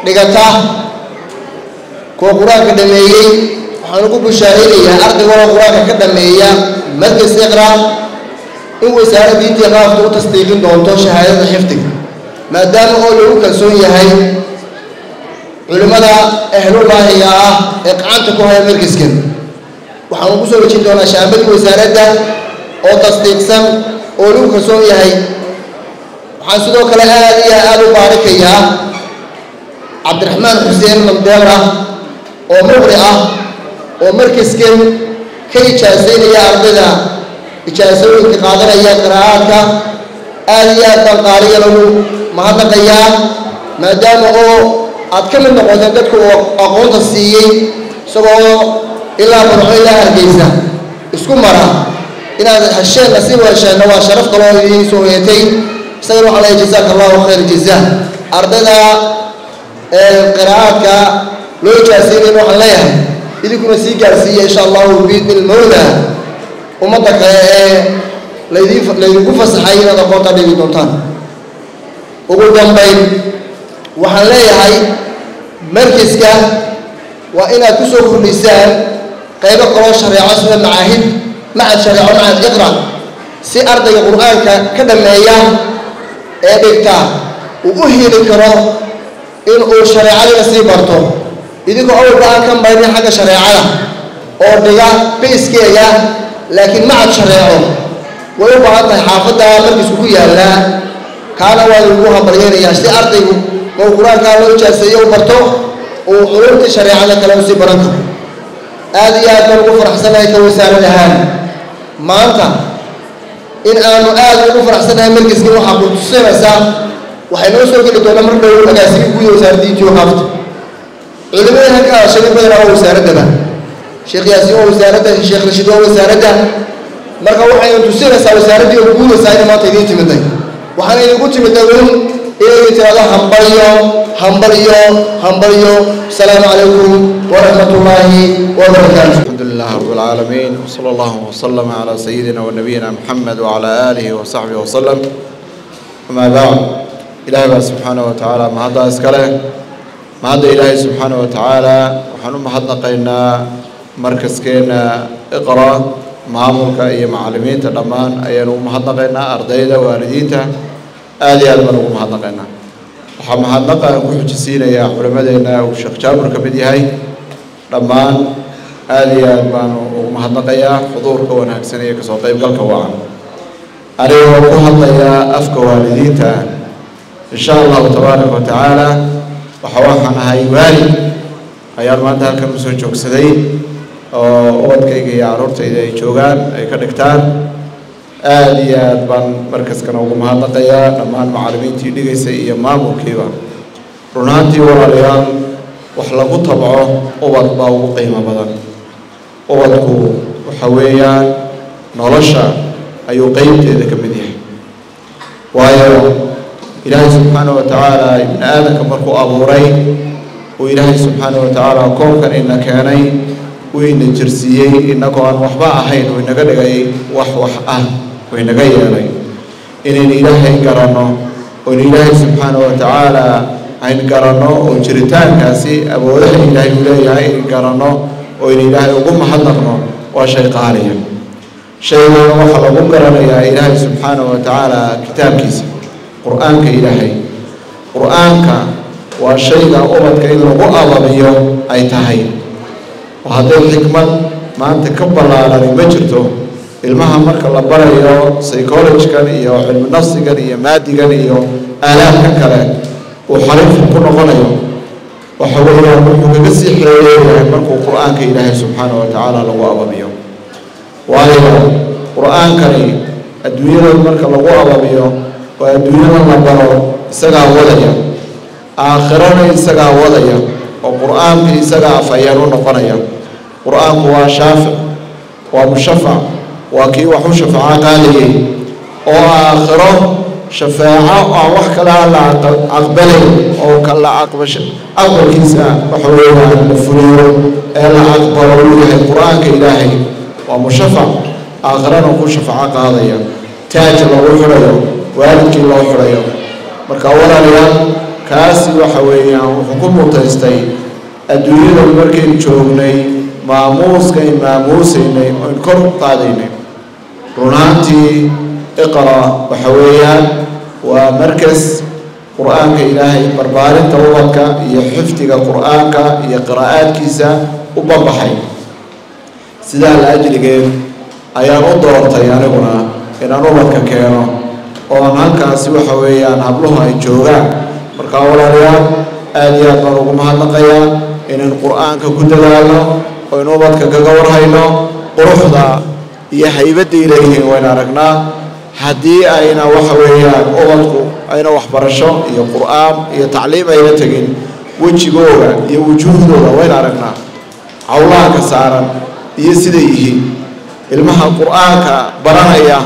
dhigata kuwa qur'aanka dhameeyey waxaan ugu bushaaraynayaa ardaygooda qur'aanka ka dhameeya markis iqra in wasaara diintii qaafka u tasdiiqin doonto shahaadada xifdiga maadaama oo lagu kalsoon yahay culimmada ahlulaahiga ah ee gacanta ku haya markiskan waxaan ugu soo wejin doonaa shaambadii wasaaradda oo tasdiiqsan oo lagu kalsoon yahay. Waxaan sidoo kale aad iyo aada u baarikayaa cabdiraxmaan xuseen mandeera oo muqri ah oo markiskan ka ijaasaynaya ardayda ijaasooyinka qaadanaya qiraa'aadka aad iyo aad baan qaaliya lagu mahadnaqayaa maadaama oo aad ka mid noqoteen dadku oo aqoonta siiyey isagoo ilaa barco ilaa hargeysa isku mara inaad hesheen nasiib hesheenna waa sharaf kaloo idiin soo heetay isagana waxaa leeyahay jazaaka allahu khayr jazaa ardayda qiraa'aadka loo ijaasaynayna waxaan leeyahay idinkuna sii gaarsiiya insha allahu biidni ummadda kale ee laydin laydinku fasaxay inaad aqoonta dhigi doontaan. Ugu dambayn waxaan leeyahay markiska waa inaad ku soo kordhisaan qaybo kaloo shareeco sida macaahid macad shareeco macad iqra si ardayga qur'aanka ka dhammeeya ee dhigta uu u heli karo in uu shareecadina sii barto. Idinkoo awalba aan ka marin xagga shareecada oo dhiga bayskeega laakiin macad shareeco. Way u baahan tahay xaafadda markiisku ku yaallaa kaana waa lagu hambalyeynayaa si ardaygu oo qur'aankaa loo ijaaseeyo u barto? Uu culumtii shareecada kale u sii baran karo. Aad iyo aad baan ugu faraxsanahay ka wasaarad ahaan. Maanta in aanu aad ugu faraxsanahay markiiskan waxaa ku tusinaysaa waxay noo soo geli doonaa mar dhow agaasimi guud wasaaraddiintii waqaafta culimada halka hadashaday badanaa waa wasaaraddaba sheekh yaasin waa wasaaradda sheekh rashiid waa wasaaradda. Marka waxay tusinaysaa wasaaraddii oo guudaysaa inay maanta idiin timiday waxaana idiinku timiday weli inay tiraahdo hambalyo hambalyo hambalyo asalaamu calaykum waraxmat ullaahi wabarakaatu markaskeena iqra maamulka iyo macalimiinta dhammaan ayaan ugu mahadnaqaynaa ardayda waalidiinta aada iyo aad baan ugu mahadnaqaynaa. Waxaa mahadnaqa ku xujisiinayaa culimadeena uu sheekh jaabur ka mid yahay. Dhammaan aada iyo aad baan ugu mahadnaqayaa xuduurka wanaagsan iyo ka soo qeybgalka wacan. Anigoo ku hadlayaa afka waalidiinta insha allahu tabaaraka wa tacaala waxa waxaan ahay waali. Ayaan maanta halkan u soo joogsaday oo ubadkayga iyo carruurtayda ay joogaan ay ka dhigtaan. Aad iyo aad baan markaskana ugu mahadnaqayaa dhammaan macallimiintii dhigaysay iyo maamulkiiba. Runaantii walaalayaal wax lagu tabco ubad baa ugu qiimo badan. Ubadku waxa weeyaan nolosha ayuu qeybteeda ka mid yahay. Waayo ilaahay subxaana wa tacaala ibni aadanka markuu abuuray uu ilaahay subxaana wa tacaala koonkan ina keenay ina jirsiiyey innagoo aan waxba ahayn uu inaga dhigay wax wax ah uu inaga yeelay. Inaynu ilaahay garanno oynu ilaahay subxaana wa tacaala aynu garanno oo jiritaankaasi awoodaha ilaahay uu leeyahay aynu garanno oynu ilaahay ugu mahadnaqno waa shay qaaliya shaygana waxaa lagu garanayaa ilaahay subxaana wa tacaala kitaabkiisa qur'aanka ilaahay. Qur'aanka waa shayga ubadka in lagu ababiyo ay tahay. oo hadday xikmad maanta ka ballaarani ma jirto. Ilmaha marka la barayo psychologigan iyo cilmi nafsigan iyo maadigan iyo aalaadkan kale uu xariifin ku noqonayo. Waxa weeyaan wuxuu kaga sii xeereeyahay markuu qur'aanka ilaahay subxaana wa tacaala lagu ababiyo. Waayo qur'aankani adduunyadan marka lagu ababiyo oo adduunyadan la baro isagaa wadaya. Aakhirana isagaa wadaya oo qur'aanka isagaa afhayeen u noqonaya qur'aanku waa shaafic waa mushafac waa kii wax u shafaaco qaadayay oo aakhiro shafaaco aan wax kale aan la aqbalay oo kala aqbasho aqbalkiisa waxa weeyaan la fuliyo ee la aqbalo uu yahay qur'aanka ilaahay. Waa mushafac aakhirana ku shafaaco qaadaya. Taaj lagu xidhayo waalidkii loo xidhayo marka walaalayaal kaasi waxa weeyaan wuxuu ku mutaystay adduunyada markaynu joognay maamuuskayn maamuusaynay oyn kor u qaadaynay. Runaantii iqra waxa weeyaan waa markas qur'aanka ilaahay barbaarinta ubadka iyo xifdiga qur'aanka iyo qiraa'aadkiisa u banbaxay sidaa la ajrigeed ayaan u doortay aniguna inaan ubadka keeno oon halkaasi waxa weeyaan habluhu ay joogaan. Markaa walaalayaal aada iyo aad baan ugu mahadnaqayaa inaynu qur'aanka ku dadaalno oynu ubadka kaga warhayno quruxda iyo haybadday leeyihiin waynu aragnaa. Haddii ayna waxa weeyaan ubadku ayna waxbarasho iyo qur'aan iyo tacliim ayna tegin wejigooda iyo wujuuhdooda waynu aragnaa. Cawlaanka saaran iyo siday yihiin. Ilmaha qur'aanka baranaya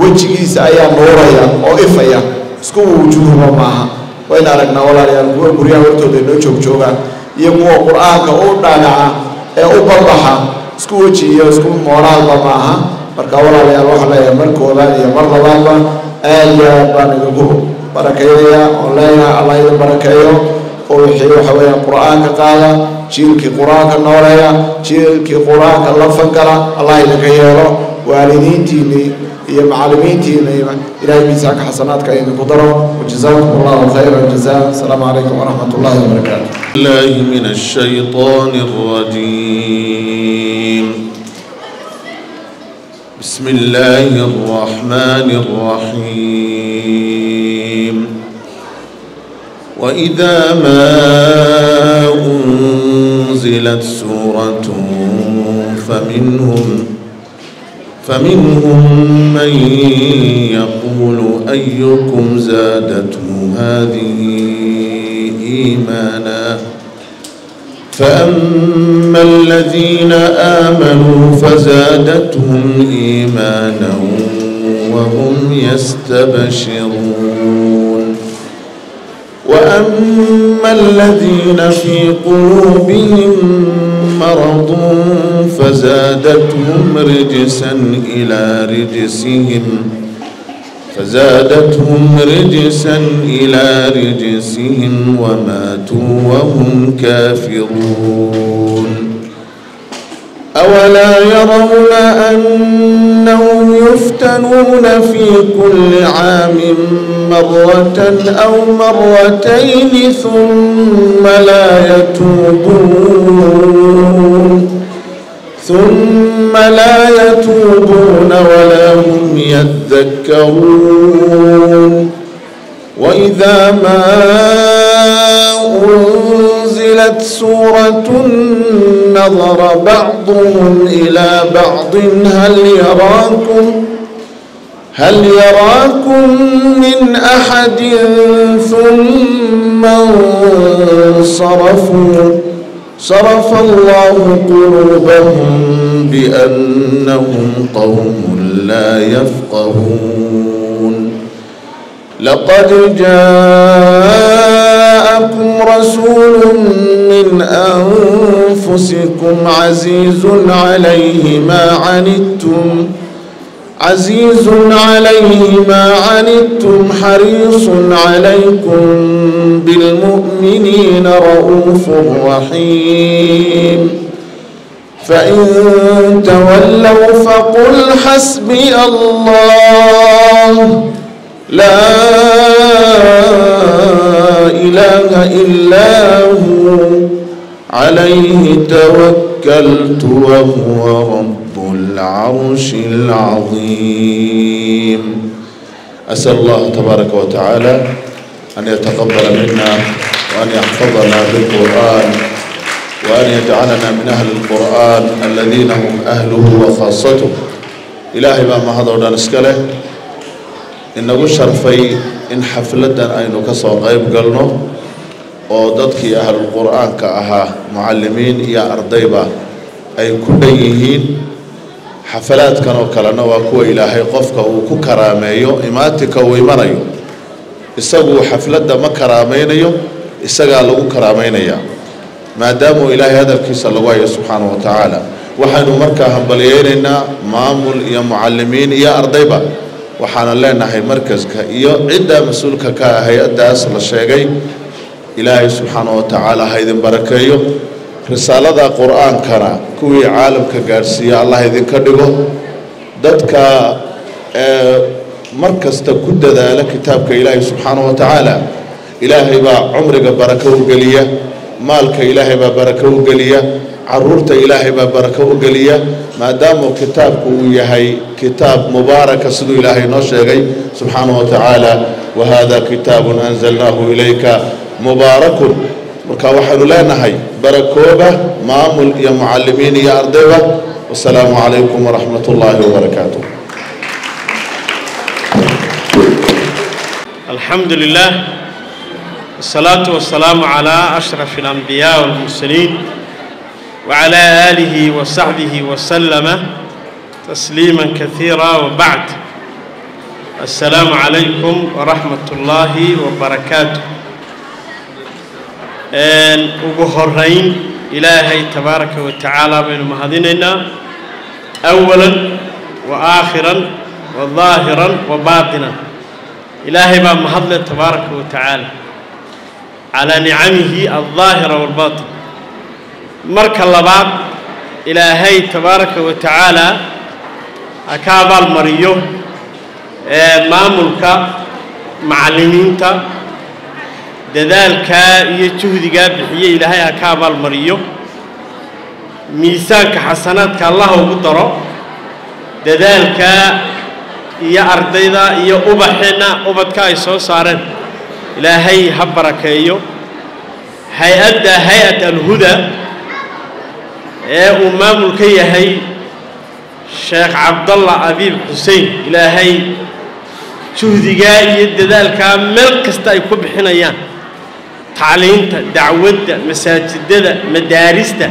wejigiisa ayaa nuuraya oo ifaya. Isku wujuuhba maaha. Waynu aragnaa walaalayaal kuwa guryaha hortooda inoo joogjoogaan iyo kuwa qur'aanka u dhaadhaca ee u barbaxa isku weji iyo isku mooraalba ma aha marka walaalayaal waxaa leeyahay mar koobaad iyo mar labaadba aad iyo aad baan idinku barakeynayaa oon leeyahay allah idin barakeeyo oo wixii waxa weeyaan qur'aanka qaada jiilkii qur'aanka nooleeya jiilkii qur'aanka la fangala allah idinka yeelo. Waalidiintiinii iyo macallimiintiina ilaahay miisaanka xasanaadka idinku daro. Wajazaakum allahu khayra jazaa asalaamu calaykum waraxmat ullahi wabarakaatu الله من الشيطان الرجيم. بسم الله الرحمن الرحيم. وإذا ما أنزلت سورة فمنهم فمنهم من يقول أيكم زادته هذه إيمانا فأما الذين آمنوا فزادتهم إيمانا وهم يستبشرون. وأما الذين في قلوبهم مرض فزادتهم رجسا إلى رجسهم فزادتهم رجسا إلى رجسهم وماتوا وهم كافرون. أولا يرون أنهم يفتنون في كل عام مرة أو مرتين ثم لا يتوبون. ثم لا يتوبون ولا هم يذكرون. وإذا ما أنزلت سورة نظر بعضهم إلى بعض. هل يراكم هل يراكم من أحد ثم انصرفوا؟ صرف الله قلوبهم بأنهم قوم لا يفقهون. لقد جاءكم رسول من أنفسكم عزيز عليه ما عنتم عزيز عليه ما عنتم حريص عليكم بالمؤمنين رؤوف رحيم. فإن تولوا فقل حسبي الله. لا إله إلا هو. عليه توكلت وهو رب العرش العظيم أسأل الله تبارك وتعالى أن يتقبل منا وأن يحفظنا بالقرآن وأن يجعلنا من أهل القرآن الذين هم أهله وخاصته إلهي ما هذا ودان اسكاله inagu sharfay in xafladan aynu ka soo qayb galno oo dadkii ahlul qur-aanka ahaa mucallimiin iyo ardayba ay ku dhan yihiin xafalaadkan oo kalena waa kuwa ilaahay qofka uu ku karaameeyo imaatinka uu imanayo. Isagu xafladda ma karaamaynayo isagaa lagu karaamaynayaa maadaamuu ilaahay hadalkiisa lagu hayo subxaanahu wa tacaala. Waxaynu markaa hambalyeynaynaa maamul iyo mucallimiin iyo ardayba. Waxaana leenahay markaska iyo cidda mas'uulka ka ah hay'addaas la sheegay. Ilaahay subxaana wa tacaala ha idin barakeeyo risaalada qur'aankana kuwii caalamka gaadhsiiya allah idinka dhigo. Dadka ee mar kasta ku dadaala kitaabka ilaahay subxaana wa tacaala ilaahay baa cumriga barako u geliya maalka ilaahay baa barako u geliya carruurta ilaahay baa barako u geliya maadaamuu kitaabku uu yahay kitaab mubaaraka siduu ilaahay noo sheegay subxaanahu wa tacaala wa hada kitaabun anzalnaahu ilayka mubaarakun marka waxaanu leenahay barakooba maamul iyo mucalimiin iyo ardayba wasalaamu calaykum waraxmat ullaahi wabarakaatu alxamdu lilah wsalaatu wasalaamu calaa ashraf alambiyaa walmursaliin wacalaa aalihi wasaxbihi wasalama tasliima kaiira wabacd assalaamu calaykum waraxmat ullaahi wabarakaatu ugu horeyn ilaahay tabaaraka wa tacaala baynu mahadinaynaa. Awalan wa aakhiran wa daahiran wa baatinan. Ilaahay baa mahadle tabaaraka wa tacaala. Calaa nicamihi aldaahira waalbaatin marka labaad ilaahay tabaaraka wa tacaala ha ka abaalmariyo maamulka macallimiinta dadaalkaa iyo juhdigaa bixiye ilaahay ha ka abaalmariyo miisaanka xasanaadka allah ugu daro dadaalkaa iyo ardayda iyo ubaxeenna ubadka ay soo saareen. Ilaahay ha barakeeyo. Hay'adda hay'at alhuda ee uu maamulka yahay sheekh cabdalla abiib xuseen ilaahay juhdigaa iyo dadaalkaa meel kasta ay ku bixinayaan tacliinta dacwadda masaajidada madaarista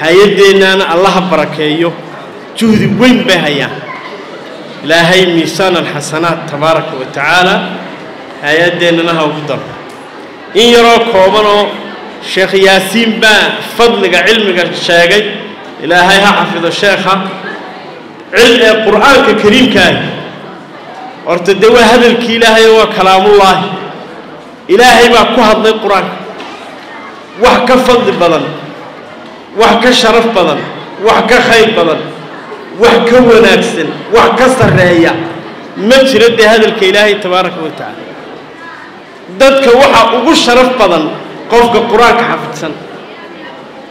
hay'addeennaana allaha barakeeyo juhdi weyn bay hayaan. Ilaahay miisaan alxasanaat tabaaraka wa tacaala hay'addeennana ha ugu daro. In yaroo koobanoo sheekh yaasiin baa fadliga cilmiga sheegay ilaahay ha xafido sheekha cil ee qur'aanka kariimkaahi horta dee waa hadalkii ilaahay waa kalaamullaahi ilaahay baa ku hadlay qur'aanka wax ka fadli badan wax ka sharaf badan wax ka khayr badan wax ka wanaagsan wax ka sarreeya. Ma jiro dee hadalka ilaahay tabaaraka wa tacaala. Dadka waxaa ugu sharaf badan qofka qur'aanka xafidsan.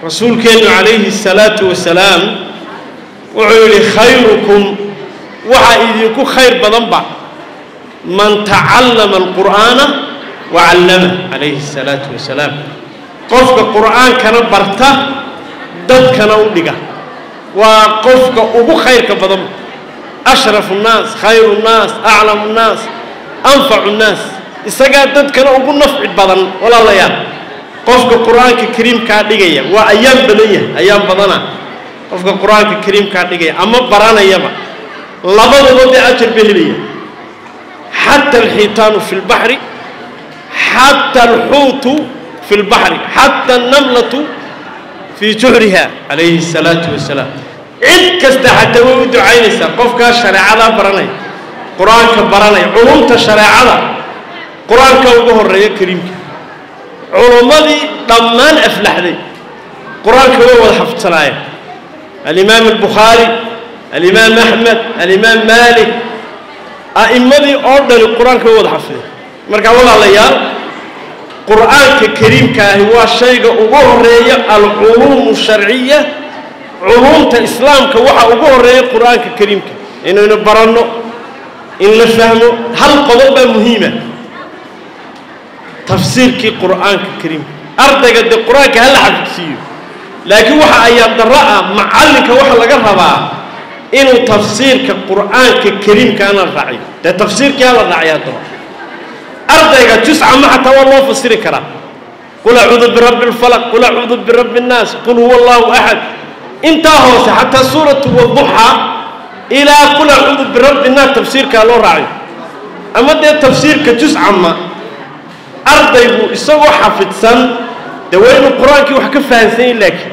Rasuulkeennu calayhi salaatu wasalaam wuxuu yidhi khayrukum. Waxaa idinku khayr badanba man tacallama alqur'aana wa callama calayhi salaatu wasalaam qofka qur'aankana barta dadkana u dhiga. Waa qofka ugu khayrka badanba ashrafu nnaas khayru nnaas aclamu nnaas anfacu nnaas isagaa dadkana ugu nafci badan walaalayaal qofka qur'aanka kariimkaa dhigaya waa ayaan badan yahay ayaan badana. Qofka qur'aanka kariimkaa dhigaya ama baranayaba labadaba dee ajar ba helaya xata alxiitaanu fi lbaxri xata alxuutu fi lbaxri xata annamlatu fii juhriha calayhi salaatu wasalaam cid kasta xataa way u ducaynaysaa qofkaa shareecada baranaya qur'aanka baranaya culumta shareecada qur'aanka ugu horreeya kariimka culummadii dhammaan aflaxday qur'aanka way wada xafdsanaayeen alimaam albukhaari alimaam axmed alimaam maalik a'immadii oo dhani qur'aanka way wada xafideen marka walaalayaal qur'aanka kariimka ahi waa shayga ugu horreeya alculuumu sharciya culumta islaamka waxa ugu horreeya qur'aanka kariimka. Inaynu baranno in la fahmo hal qodob baa muhiima. Tafsiirkii qur'aanka kariimka. Ardayga dee qur'aanka hala xafidsiiyo laakiin waxa ayaa darro ah macallinka waxa laga rabaa inuu tafsiirka qur'aanka kariimkaana raaciyo. Dee tafsiirkii hala raaciya haddaba ardayga jusca ma xataa waa loo fasiri karaa. Qul acuudu birabbi lfalaq qul acuudu birabbi nnaas qul huwa allahu axad intaa hoose xataa suuratu waduxa ilaa qul acuudu birabbi nnaas tafsiirkaa loo raaciyo ama dee tafsiirka juscama ardaygu isagoo xafidsan dee waa inuu qur'aankii wax ka fahansan yahay laakiin.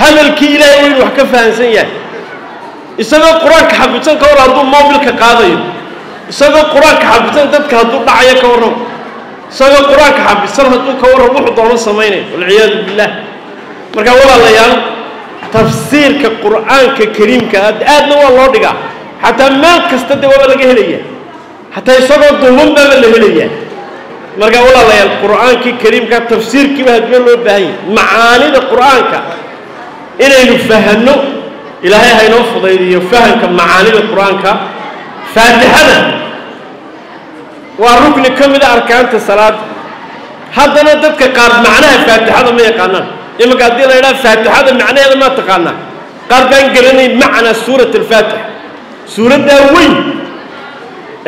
Hadalkii ilaahay waa inuu wax ka fahansan yahay. Isagoo qur'aanka xafidsan ka hor hadduu mobilka qaadayo isagoo qur'aanka xafidsan dadka hadduu dhacayo ka warram isagoo qur'aanka xafidsan hadduu ka warram wuxuu doono samaynayo walciyaadu billah. Marka walaalayaal tafsiirka qur'aanka kariimka aadna waa loo dhigaa. Xataa meel kasta dee waaba laga helaya xataa isagoo duuban baaba la helayaa. Marka walaalayaal qur'aankii kariimka tafsiirkiiba hadba loo baahan yahay macaanida qur'aanka inaynu fahanno ilaahay haynoo fudaydiyo fahamka macaanida qur'aanka faatixada waa rukni ka mida arkaanta salaada haddana dadka qaar macnaha faatixada ma yaqaanaan. Imanka haddii la idhaha faatixada macnaheeda maa taqaanaa qaar baan garanayn macnaa suurat alfaatix suuraddaa weyn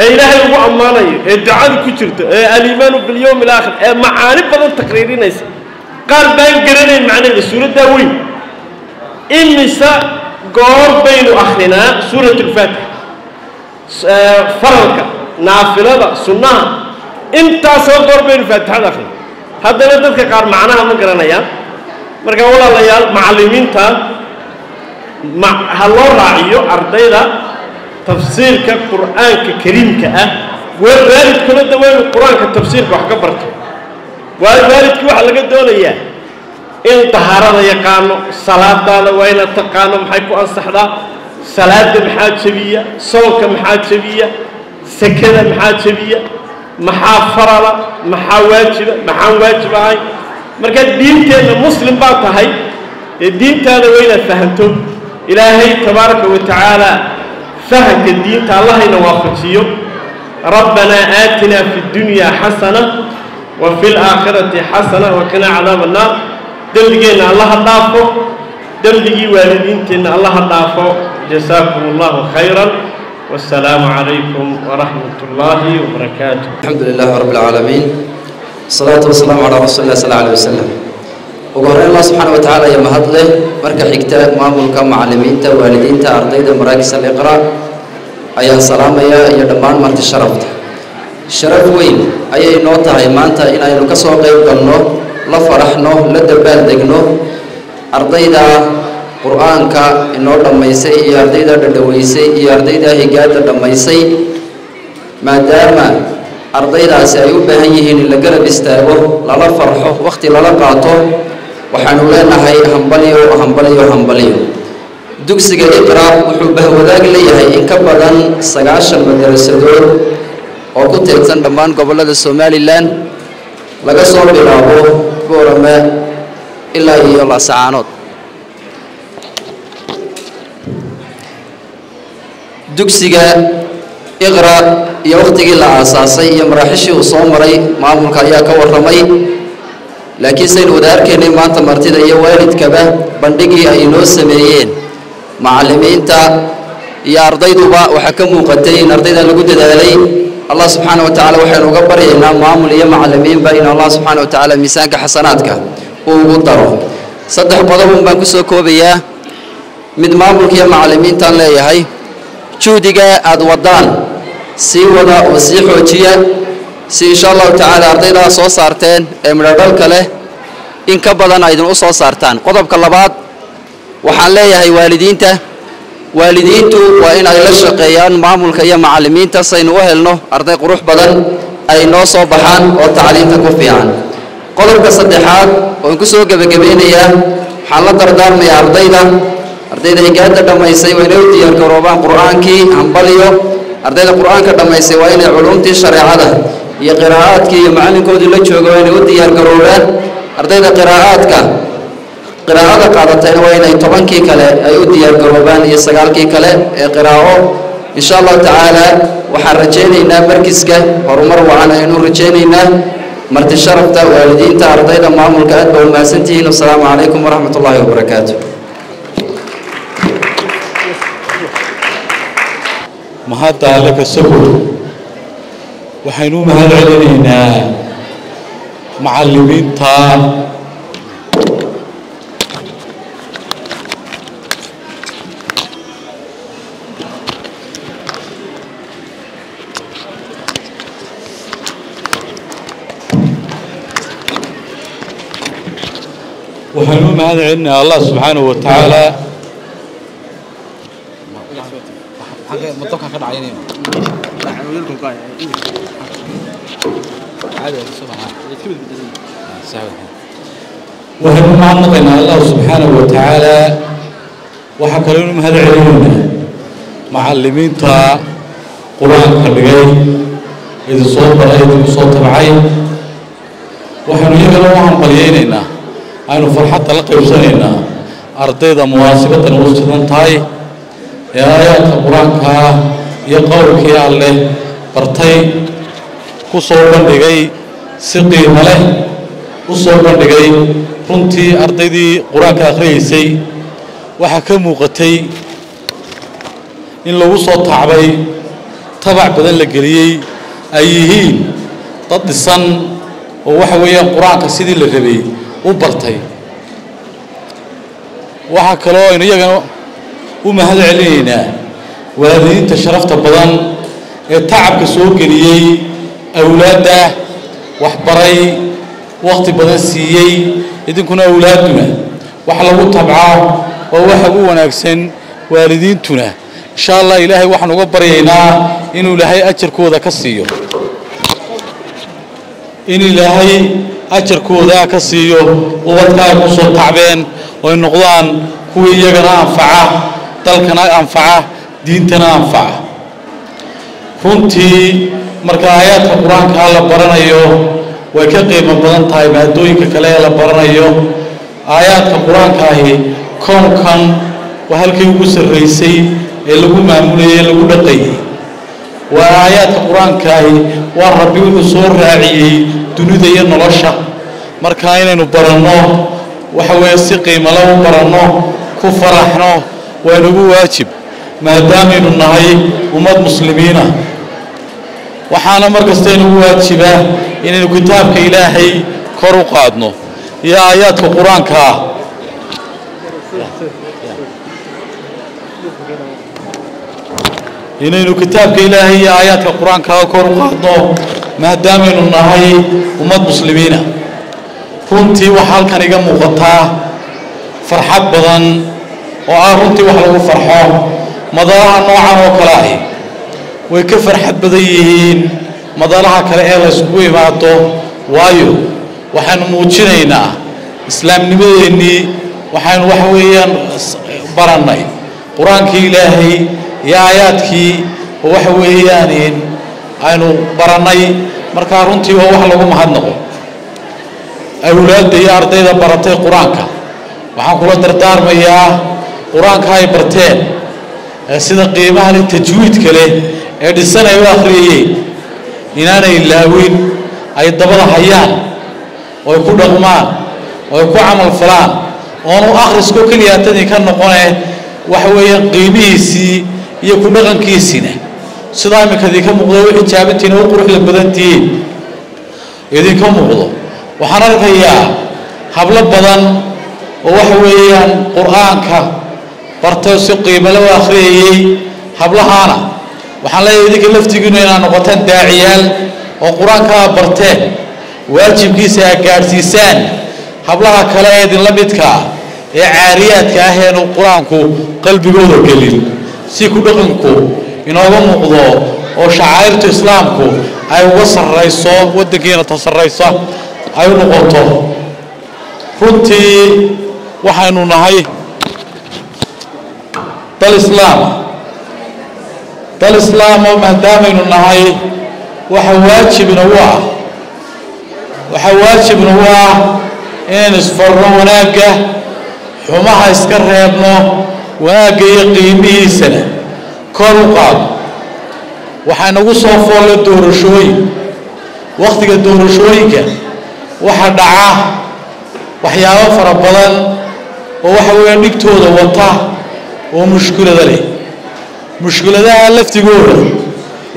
ee ilaahay ugu ammaanayo ee ducada ku jirto ee aliimaanu bilyowmi alaakhir ee macaani badan taqriirinaysa qaar baan garanayn macnaheeda suuraddaa weyn imisa goor baynu akrinaa suurat alfaatix faralka naafilada sunnaha intaasoo goor baynu faatixada akrinaa haddana dadka qaar macnaha ma garanayaan. Marka walaalayaal macallimiinta ha loo raaciyo ardayda tafsiirka qur'aanka kariimka ah waalidkuna de waynu qur'aanka tafsiirka wax ka barto. Waalidkii waxaa laga doonayaa in tahaarada yaqaano salaadaada waa inaad taqaano maxay ku ansaxdaa salaada maxaa jebiya? Soonka maxaa jebiya? Sekada maxaa jebiya? Maxaa farala? Maxaa waajiba? Maxaan waajib ahay? Marka diinteenna muslim baa tahay ee diintaada waa inaad fahanto ilaahay tabaaraka wa tacaala fahamka diinta allahayna waafajiyo. Rabbanaa aatinaa fi اdunyaa xasana wa fi اlaakhirati xasana waqinaa cadaab annaar dembigeenna allaha dhaafo dembigii waalidiintiinna allaha dhaafo. Jasaakum allahu khayran. Wasalaamu calaykum waraxmat ullaahi wabarakaatu alxamdu lilahi rabb alcaalamiin asalaatu wasalaamu calaa rasuuli lah sal alay wasalam ugu horreyn allah subxaana wa tacaala iyo mahad marka xigta maamulka macalimiinta waalidiinta ardayda maraakis aliqra ayaan salaamayaa iyo dhammaan marti sharafta. Sharaf weyn ayay noo tahay maanta inaynu ka soo qayb galno la faraxno la dabaal degno ardayda qur'aanka inoo dhammaysay iyo ardayda dhadhaweysay iyo ardayda higaada dhammaysay maadaama ardaydaasi ay u baahan yihiin in la garab istaago lala farxo wakhti lala qaato waxaanu leenahay hambalyo hambalyo hambalyo dugsiga iqra wuxuu bahwadaag leeyahay in ka badan sagaashan madarasadood oo ku teegsan dhammaan gobollada somalilan laga soo bilaabo boorame ilaa iyo laasacaanood dugsiga iqra iyo wakhtigii la aasaasay iyo maraaxishii uu soo maray maamulka ayaa ka warramay. Laakiin saynu wada arkaynay maanta martida iyo waalidkaba bandhigii ay noo sameeyeen. Macallimiinta iyo ardayduba waxaa ka muuqatay in ardayda lagu dadaalay allah subxaana wa tacaala waxaynu uga baryaynaa maamul iyo macallimiinba in allah subxaana wa tacaala miisaanka xasanaadka uu ugu daro. Saddex qodobun baan ku soo koobayaa. Mid maamulka iyo macallimiintaan leeyahay juhdiga aada wadaan sii wada oo sii xoojiya si insha allahu tacaala ardaydaa soo saarteen ee midhodhalka leh in ka badan aydin u soo saartaan. Qodobka labaad waxaan leeyahay waalidiinta. Waalidiintu waa in ay la shaqeeyaan maamulka iyo macallimiinta saynu u helno arday qurux badan ay noo soo baxaan oo tacliinta ku fiican qodobka saddexaad oon ku soo gebagabeynayaa waxaan la dardaarmayaa ardayda. Ardayda higaada dhammaysay waa inay u diyaargaroobaan qur'aankii hambaliyo ardayda qur'aanka dhammaysay waa inay culumtii shareecada iyo qiraa'aadkii iyo macallinkoodii la jooga waa inay u diyaargaroobaan. Ardayda qiraa'aadka qiraa'ada qaadatayna waa inay tobankii kale ay u diyaargaroobaan iyo sagaalkii kale ee qiraa'o. Insha allahu tacaala waxaan rajaynaynaa markiska horumar wacan aynu rajaynaynaa marti sharafta waalidiinta ardayda maamulka aad baa umahadsantihiin wasalaamu calaykum waraxmat ullaahi wabarakaatu. Mahadda alle ka sokow waxaynu u mahad celinaynaa macallimiinta mahad celinayaa allah subxaanahu wa tacaala waxaynu u mahadnaqaynaa allah subxaanahu wa tacaala waxaa kaleynu mahad celinaynaa macallimiinta qur'aanka dhigay idin soo baray idinku soo tabcay. Waxaynu iyagana u hambalyaynaynaa aynu farxadda la qaybsanaynaa. Ardayda munaasabaddan ugu sidan tahay ee aayaadka qur'aankaa iyo qowlkii alleh bartay ku soo bandhigay si qiimo leh u soo bandhigay runtii ardaydii qur'aanka akhriyaysay waxaa ka muuqatay in lagu soo tacbay tabac badan la geliyey ay yihiin dad dhisan oo waxa weeyaan qur'aanka sidii la rabay u bartay waxaa kaloo aynu iyagana u mahad celinaynaa waalidiinta sharafta badan ee tacabka soo geliyey awlaadda waxbaray wakhti badan siiyey idinkuna awlaadduna wax lagu tabcaa oo waxa ugu wanaagsan waalidiintuna. Insha allah ilaahay waxaan uga baryaynaa inuu ilaahay ajarkooda ka siiyo. In ilaahay ajarkooda ka siiyo ubadka ay ku soo tacbeen oo ay noqdaan kuwii iyagana anfaca dalkana anfaca diintana anfaca. Runtii marka aayaadka qur'aanka la baranayo way ka qiimo badan tahay maadooyinka kale ee la baranayo. Aayaadka qur'aankaahi koonkan waa halkii ugu sarraysay ee lagu maamulayay ee lagu dhaqayay waa aayaadka qur'aankaahi waa rabbi wuxuu soo raaciyey dunida iyo nolosha. Marka inaynu baranno waxa weeye si qiimale u baranno ku faraxno waa inagu waajib maadaamaynu nahay ummad muslimiina. Waxaana mar kasta inagu waajiba inaynu kitaabka ilaahay kor u qaadno iyo aayaadka qur'aanka ah. Inaynu kitaabka ilaahay iyo aayaadka qur'aankaa kor u qaadno maadaamaynu nahay ummad muslimiina. Runtii waxaa halkan iga muuqataa farxad badan oo ah runtii wax lagu farxo madalaha noocan oo kale ahi. Way ka farxad badan yihiin madalaha kale ee la yskugu imaado waayo. Waxaynu muujinaynaa islaamnimadeennii waxaynu waxa weeyaan barannay. Qur'aankii ilaahay iyo aayaadkii oo waxa weeyaan aynu barannay markaa runtii waa wax lagu mahadnaqo. Awlaadda iyo ardayda baratay qur'aanka. Waxaan kula dardaarmayaa qur'aanka ay barteen ee sida qiimaha tajwiidka leh ee dhisan ay u akhriyayeen inaanay ilaawin ay dabada hayaan oo ay ku dhaqmaan oo ay ku camal falaan oonu akhrisko keliyaatadii ka noqone waxa weeyaan qiimihiisii iyo ku dhaqankiisiina sidaa imika idinka muuqdo u xijaabantiina u quruxda badantihiin idinka muuqdo. Waxaan arkayaa hablo badan oo waxa weeyaan qur'aanka. Bartay si qiimale u akhriyayey hablahaana. Waxaan leeyahay idinka laftigiinu inaad noqotaan daaciyaal oo qur'aanka aad barteen waajibkiisa aad gaadhsiisaan. Hablaha kale ee idinla midkaa ee caariyaadka ah eenu qur'aanku qalbigooda gelin si ku dhaqanku inooga muuqdo oo shacaa'irta islaamku ay uga sarrayso waddankiina ta sarraysa ay u noqoto. Runtii waxaynu nahay dal islaama dal islaamo maadaamaynu nahay waxa waajibna u ah. Waxaa waajibna u ah inaynu isfarno wanaagga xumaha iska reebno wanaagga iyo qiimihiisana kor u qaado waxaa nagu soo foolla doorashooyin. Wakhtiga doorashooyinka waxa dhaca waxyaabo fara badan oo waxa weeyaan dhigtooda wata oo mushkilada leh. Mushkiladaha laftigooda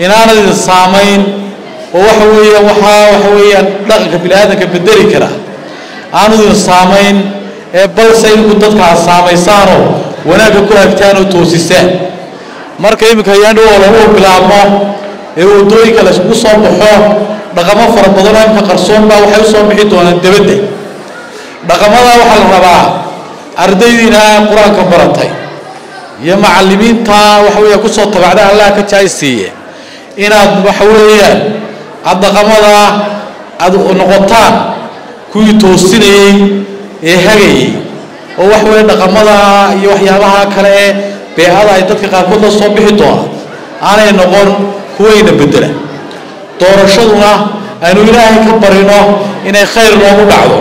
inaanad idin saamayn oo waxa weeyaan waxaa waxa weeyaan dhaqanka bini aadamka bedeli kara. Aanu idin saamayn ee balse idinku dadka saamaysaanoo wanaagga ku hagtaan oo toosisaan marka iminka yandhow lagu bilaabmo ee waddooyinka la isugu soo baxo dhaqamo fara badan oo imka qarsoon baa waxay u soo bixi doonaan debadda dhaqamada waxaa la rabaa ardaydiina qur'aanka baratay iyo macallimiinta waxa weeya ku soo tabacda allah ka jaaysiiye inaad waxa weeyaan aada dhaqamada aada noqotaan kuwii toosinayey ee hagayey oo waxa weeye dhaqamada iyo waxyaabaha kale ee beecada ay dadka qaarkood la soo bixi doonaan. Aanay noqon kuwayna bedela doorashaduna aynu ilaahay ka barino inay khayr noogu dhacdo.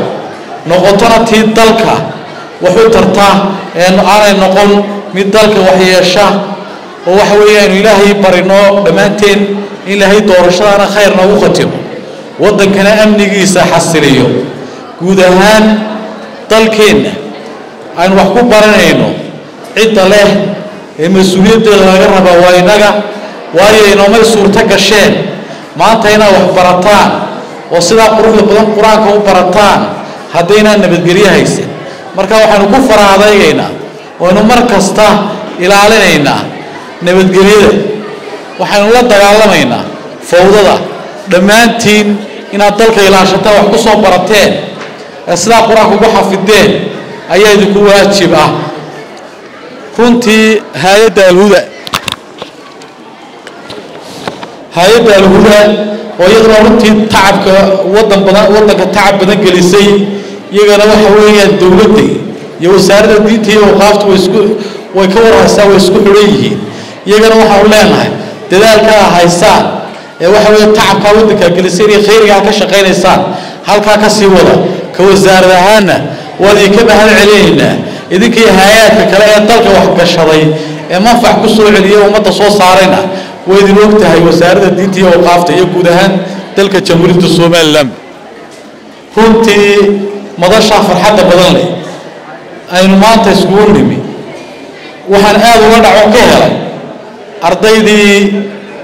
Noqotona tii dalka waxu tarta aanay noqon mid dalka waxyeesha oo waxa weeye aynu ilaahay barino dhammaanteen in ilaahay doorashadana khayr noogu khatimo waddankana amnigiisa xasiliyo. Guud ahaan dalkeenna aynu wax ku baranayno cidda leh ee mas'uuliyaddeeda laga rabaa waa innaga waayo inoomay suurto gasheen. Maanta inaad wax barataan oo sidaa quruxda badan qur'aanka u barataan haddaynaan nabadgelyo haysan. Marka waxaynu ku fara adaygaynaa waynu mar kasta ilaalinaynaa nabadgelyada waxaynu la dagaalamaynaa fawdada. Dhammaantiin inaad dalka ilaashataan wax ku soo barateen ee sidaa qur'aanka ugu xafideen ayaa idinku waajib ah runtii hay'adda alhuda. Hay'adda alhuda oo iyaduna runtii tacabka wadan badan waddanka tacab badan gelisay iyagana waxa weeyaan dowladda iyo wasaaradda diinta iyo awqaafta way isku way ka warhaysaa way isku xidhan yihiin. Iyagana waxaanu leenahay dadaalka a haysaan ee waxa weeye tacabkaa waddankaa geliseen iyo khayrigaa ka shaqaynaysaan halkaa ka sii wada ka wasaarad ahaanna waan idinka mahad celinaynaa idinkii hay'aadka kale ee dalka waxgashaday ee manfac ku soo celiya ummadda soo saarayna way idin og tahay wasaaradda diinta iyo awqaafta iyo guud ahaan dalka jamhuuriyadda somalilan runtii madashaa farxadda badan leh aynu maanta iskugu nimi waxaan aada uga dhaco ka helay ardaydii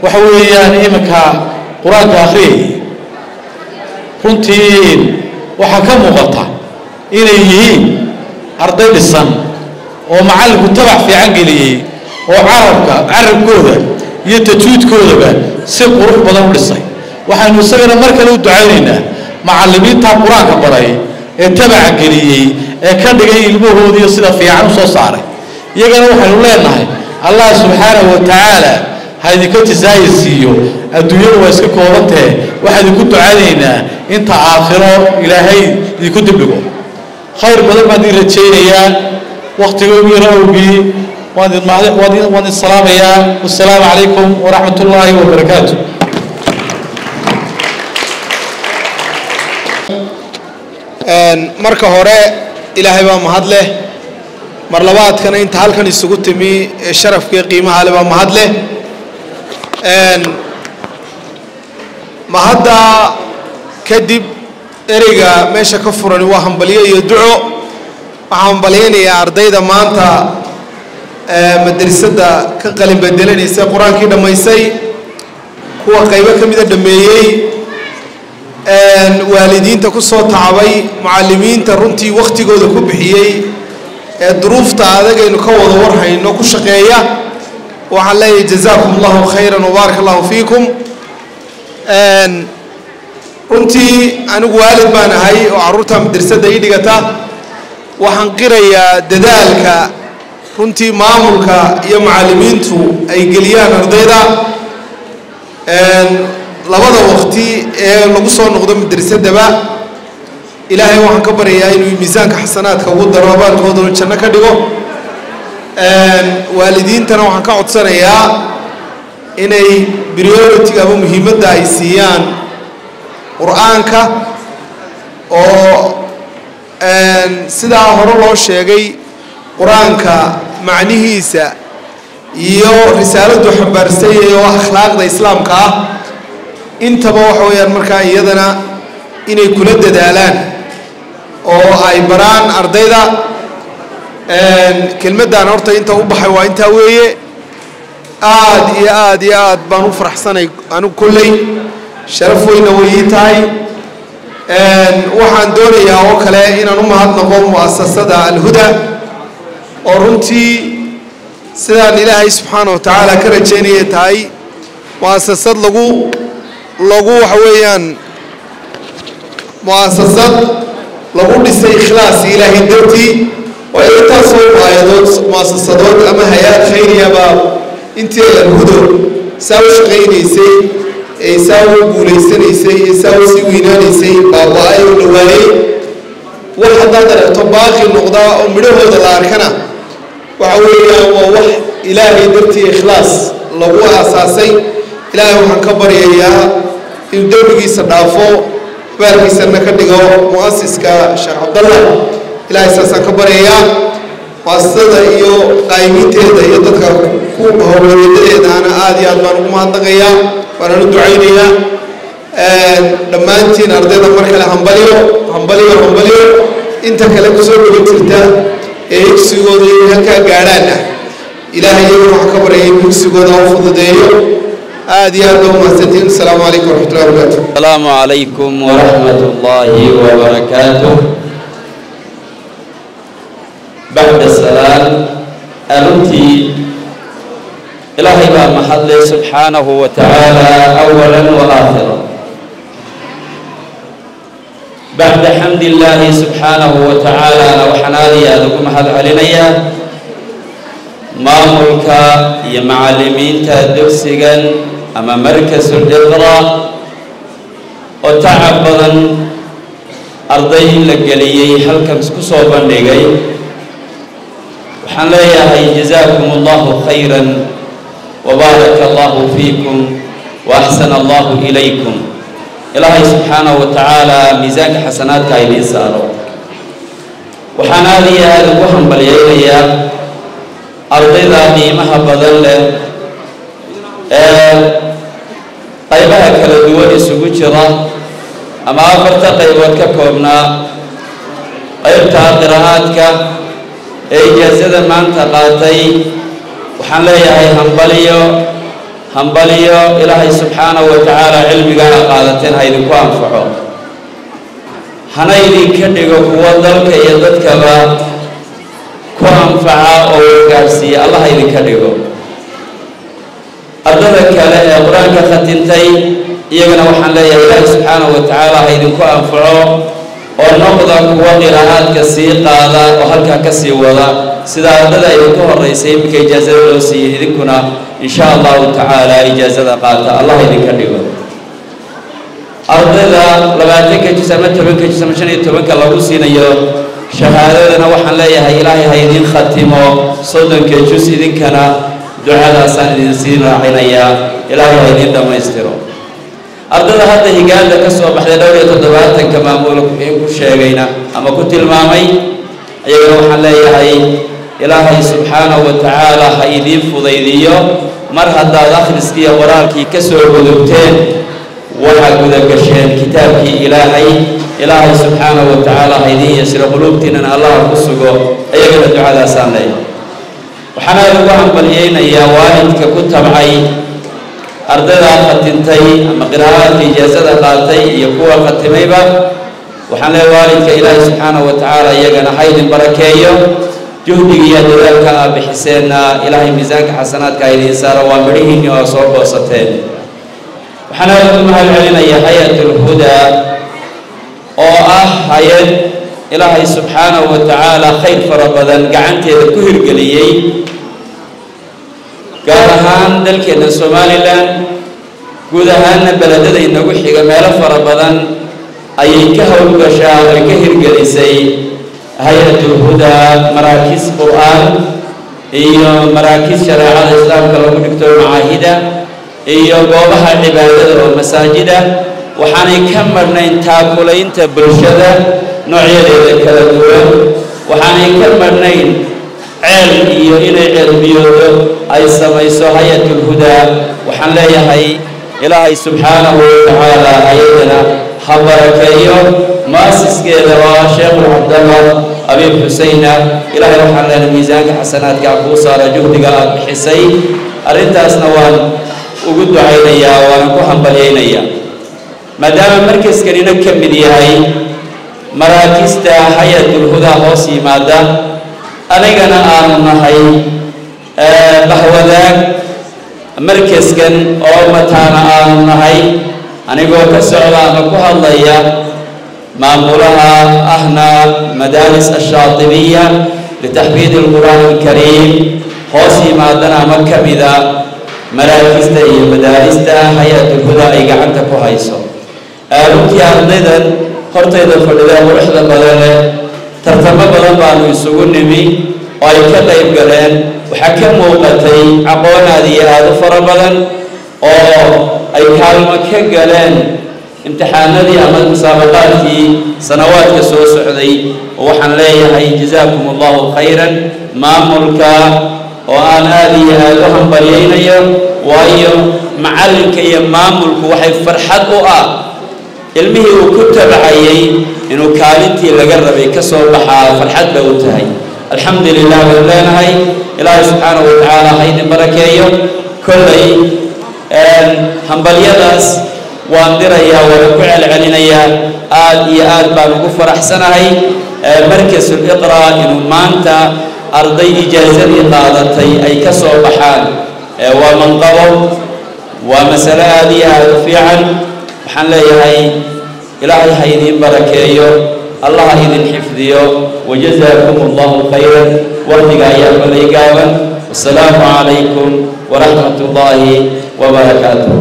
waxa weeyaan iminka qur'aanka akhriyayay runtii waxaa ka muuqata inay yihiin arday dhisan oo macallinku tabac fiican geliyey oo carabka carabkooda iyo tajwiidkoodaba si qurux badan u dhisay. Waxaynu isagana mar kale u ducaynaynaa macallimiinta qur'aanka baray ee tabaca geliyey ee ka dhigay ilmahoodiiyo sida fiican u soo saaray. Iyagana waxaynu leenahay allah subxaanahu wa tacaala ha idinka jisaayi siiyo adduunyadu waa iska koobantahe waxaa idinku ducaynaynaa inta aakhiro ilaahay idinku dibdhigo khayr badan baan idin rajaynayaa. Waktiga ugu yara awgii. Waan idin mahad- waan idin- waan idin salaamayaa. Wassalaamu calaykum waraxmat ullaahi wabarakaatu marka hore ilaahay baa mahad leh mar labaadkana inta halkan isugu timi ee sharafkii qiimaha le baa mahad mahadda kadib ereyga meesha ka furani waa hambalyo iyo duco. Waxaan hambalyaynayaa ardayda maanta ee madrasadda ka qalin bedelanaysa qur'aankii dhammaysay kuwa qaybo ka mida dhammeeyey waalidiinta ku soo tacabay mucallimiinta runtii wakhtigooda ku bixiyey ee duruufta adagaynu ka wada warhayno ku shaqeeya. Waxaan leeyahay jazaakum allahu khayran wabaarak allahu fiikum runtii anigu waalid baan ahay oo carruurta madrasadda ii dhigata waxaan qirayaa dadaalka runtii maamulka iyo macallimiintu ay geliyaan ardayda. Labada waqti ee lagu soo noqdo madrasadaba ilaahay waxaan ka baryayaa inuu miisaanka xasanaadka ugu daro abaalkoodana janno ka dhigo. Waalidiintana waxaan ka codsanayaa inay priority ama muhiimadda ay siiyaan qur'aanka oo sidaa hore loo sheegay qur'aanka macnihiisa iyo risaaladdu xambaarsayay oo akhlaaqda islaamka ah intaba waxa weeyaan markaa iyadana inay kula dadaalaan oo ay baraan ardayda. Kelmaddan horta inta u baxay waa intaa weeye aad iyo aad iyo aad baan u faraxsanay anigu kolley sharaf weyna way ii tahay. Waxaan doonayaa oo kale inaan u mahadnaqo mu'asasada alhuda oo runtii sidaan ilaahay subxaana wa tacaala ka rajaynayay tahay. Mu'asasad lagu lagu waxa weeyaan mu'asasad lagu dhisay ikhlaasi ilaahay dartii. Oo intaasoo waayadood mu'asasadood ama hay'ad khayriyaba intii ay alhudo saa u shaqaynaysay ee saa u guulaysanaysay ee saa u sii weynaanaysay baaba-ay oo dhawaayey wax haddaad aragto baaqi noqda oo midhahooda la arkana waxa weeyaan waa wax ilaahay dartii ikhlaas lagu aasaasay. Ilaahay waxaan ka baryayaa inuu dembigiisa dhaafo baarkiisana ka dhigo mu'asiska sheekh cabdallah. Ilaahay saasaan ka baryayaa muasasada iyo qaayimiinteeda iyo dadka ku howlwadadeedana aad iyo aad baan ugu mahadnaqayaa waanaan u ducaynayaa dhammaantiin ardayda mar kale hambaliyo hambalyo hambaliyo inta kale ku soo dholi jirta ee igsigooda inay halkaa gaadhaan ah. Ilaahay iyagu waxaa ka baryay inuu higsigooda u fududeeyo. Aad iyo aad loo mahadsantiin. Asalaamu calaykum waraxmatullahi wabarakatu asalaamu calaykum waraxmat ullaahi wabarakaatu baxda salaam. Aruntii ilaahay baa mahadle subxaanahu wa tacaala awala waaakira bacda xamdi illaahi subxaanahu wa tacaalana waxaan aad lagu mahad celinayaa maamulka iyo macalimiinta dugsigan ama markasuldibra oo tacab badan arday la geliyey halkan ku soo bandhigay. Waxaan leeyahay jazaakum allahu khayran wabaaraka allahu fiikum wa axsana allahu ilaykum ilaahay subxaanahu wa tacaala miisaanka xasanaadka idiin saaro waxaan aada iyo aada ugu hambalyaynayaa ardayda qiimaha badan leh ee qaybaha kala duwan isugu jira ama afarta qaybood ka koobnaa qaybta qiraa'aadka ee ijaasada maanta qaatay waxaan leeyahay hambaliyo hambaliyo ilaahay subxaanahu wa tacaala cilmigaana qaadateen ha idinku anfaco. Hana idinka dhigo kuwo dalka iyo dadkaba ku anfaca oo wargaarsiiya allah idinka dhigo. Ardada kale ee qur'aanka khatintay iyagana waxaan leeyahay ilaahi subxaanahu wa tacaala ha idinku anfaco oo noqda kuwa qiraa'aadka sii qaada oo halkaa ka sii wada sida ardada idinku horeysay iminka ijaasada loo siiyey idinkuna insha allahu tacaala ijaasada qaata. Allah idinka dhigo. Ardayda labaatanka jis ama tobanka jis ama shan iyo tobanka lagu siinayo shahaadadana waxaan leeyahay ilaahay ha idin khatimo soddonka jus idinkana ducadaasaan idin sii raacinayaa. Ilaahay ha idin dhammaystiro ardada hadda higaada ka soo baxday dhowr iyo toddobaatanka maamula ku sheegayna ama ku tilmaamay ayagana waxaan leeyahay ilaahay subxaanahu wa tacaala ha idiin fudaydiyo. Mar haddaad akhriskii qoraalkii ka soo gudubteen waxaa gudagasheen kitaabkii ilaahay. Ilaahay subxaanahu wa tacaala ha idiin yasiro quluubtiinana allaha ku sugo. Ayagana ducadaasaan leeyahay. Waxaan aada ugu hambalyaynayaa waalidka ku tabcay ardaydaa khatintay ama qiraa'aadka ijaasada qaatay iyo kuwa khatimayba waxaan leeyahay waalidka ilaahay subxaanahu wa tacaala iyagana ha idin barakeeyo. Juhdiga iyo dadaalka aa bixiseenna ilaahay miisaanka xasanaadka idiin saaro waa midhihiinni oo soo goosateen waxaan aada ugu mahad celinayaa hay'at ulhudaa oo ah hay'ad ilaahay subxaanahu wa tacaala khayr fara badan gacanteeda ku hirgeliyey gaar ahaan dalkeenna somalilan guud ahaanna beledada inagu xiga meelo fara badan ayay ka howlgashaa oy ka hirgelisay hay'atul hudaa maraakiis qur'aan iyo maraakiis shareecada islaamka lagu dhigto macaahida iyo goobaha cibaadada oo masaajida. Waxaanay ka marhnayn taakulaynta bulshada noocyadeeda kala duwan. Waxaanay ka marhnayn ceel iyo inay ceelbiyoodo ay samayso hay'atul hudaa waxaan leeyahay ilaahay subxaanahu wa tacaala ayadana ha barakeeyo. Muasiskeeda oo ah sheekhu cabdallah abiib xuseyna. Ilaahay waxaan leenahay miisaanka xasanaadkaa kuu saara juhdiga aad bixisay. Arrintaasna waan ugu ducaynayaa waana ku hambalyaynayaa. Maadaama markaskanina ka mid yahay maraakista hay'atul hudaa hoos yimaada anigana aanu nahay bahwadaag markaskan oo mataana aanu nahay. Anigoo ka socda ama ku hadlaya maamulaha ahna madaaris ashaatibiya litaxfiid alqur'aan alkariim hoos yimaadana ama ka mida maraakista iyo madaarista hay'atul hudaa ay gacanta ku hayso. Runtii ardaydan hortayda fadhida quruxda badan tartamo badan baanu isugu nimi oo ay ka qayb galeen. Waxaa ka muuqatay aqoon aad iyo aada u fara badan oo ay kaalmo ka galeen imtixaanadii ama musaabaqaadkii sanawaadka soo socday oo waxaan leeyahay jazaakum allahu khayran maamulka oo aan aada iyo aada u hambalyaynayo waayo macallinka iyo maamulku waxay farxad u ah ilmihii uu ku tabcayay inuu kaalintii laga rabay ka soo baxaa farxad bay u tahay. Alxamdu lilah baynu leenahay ilaahay subxaanahu wa tacaala ha idin barakeeyo. Kollay hambalyadaas waan dirayaa waana ku celcelinayaa. Aad iyo aad baan ugu faraxsanahay. Markasul iqra inuu maanta arday ijaazadii qaadatay ay ka soo baxaan. Waa manqabo waa masale aad iyo aad u fiican waxaan leeyahay ilaahay ha idiin barakeeyo allah ha idin xifdiyo wajazaakum allahu khayran. Waqtiga ayaa kolay gaaban wasalaamu calaykum waraxmat ullaahi wabarakaatuh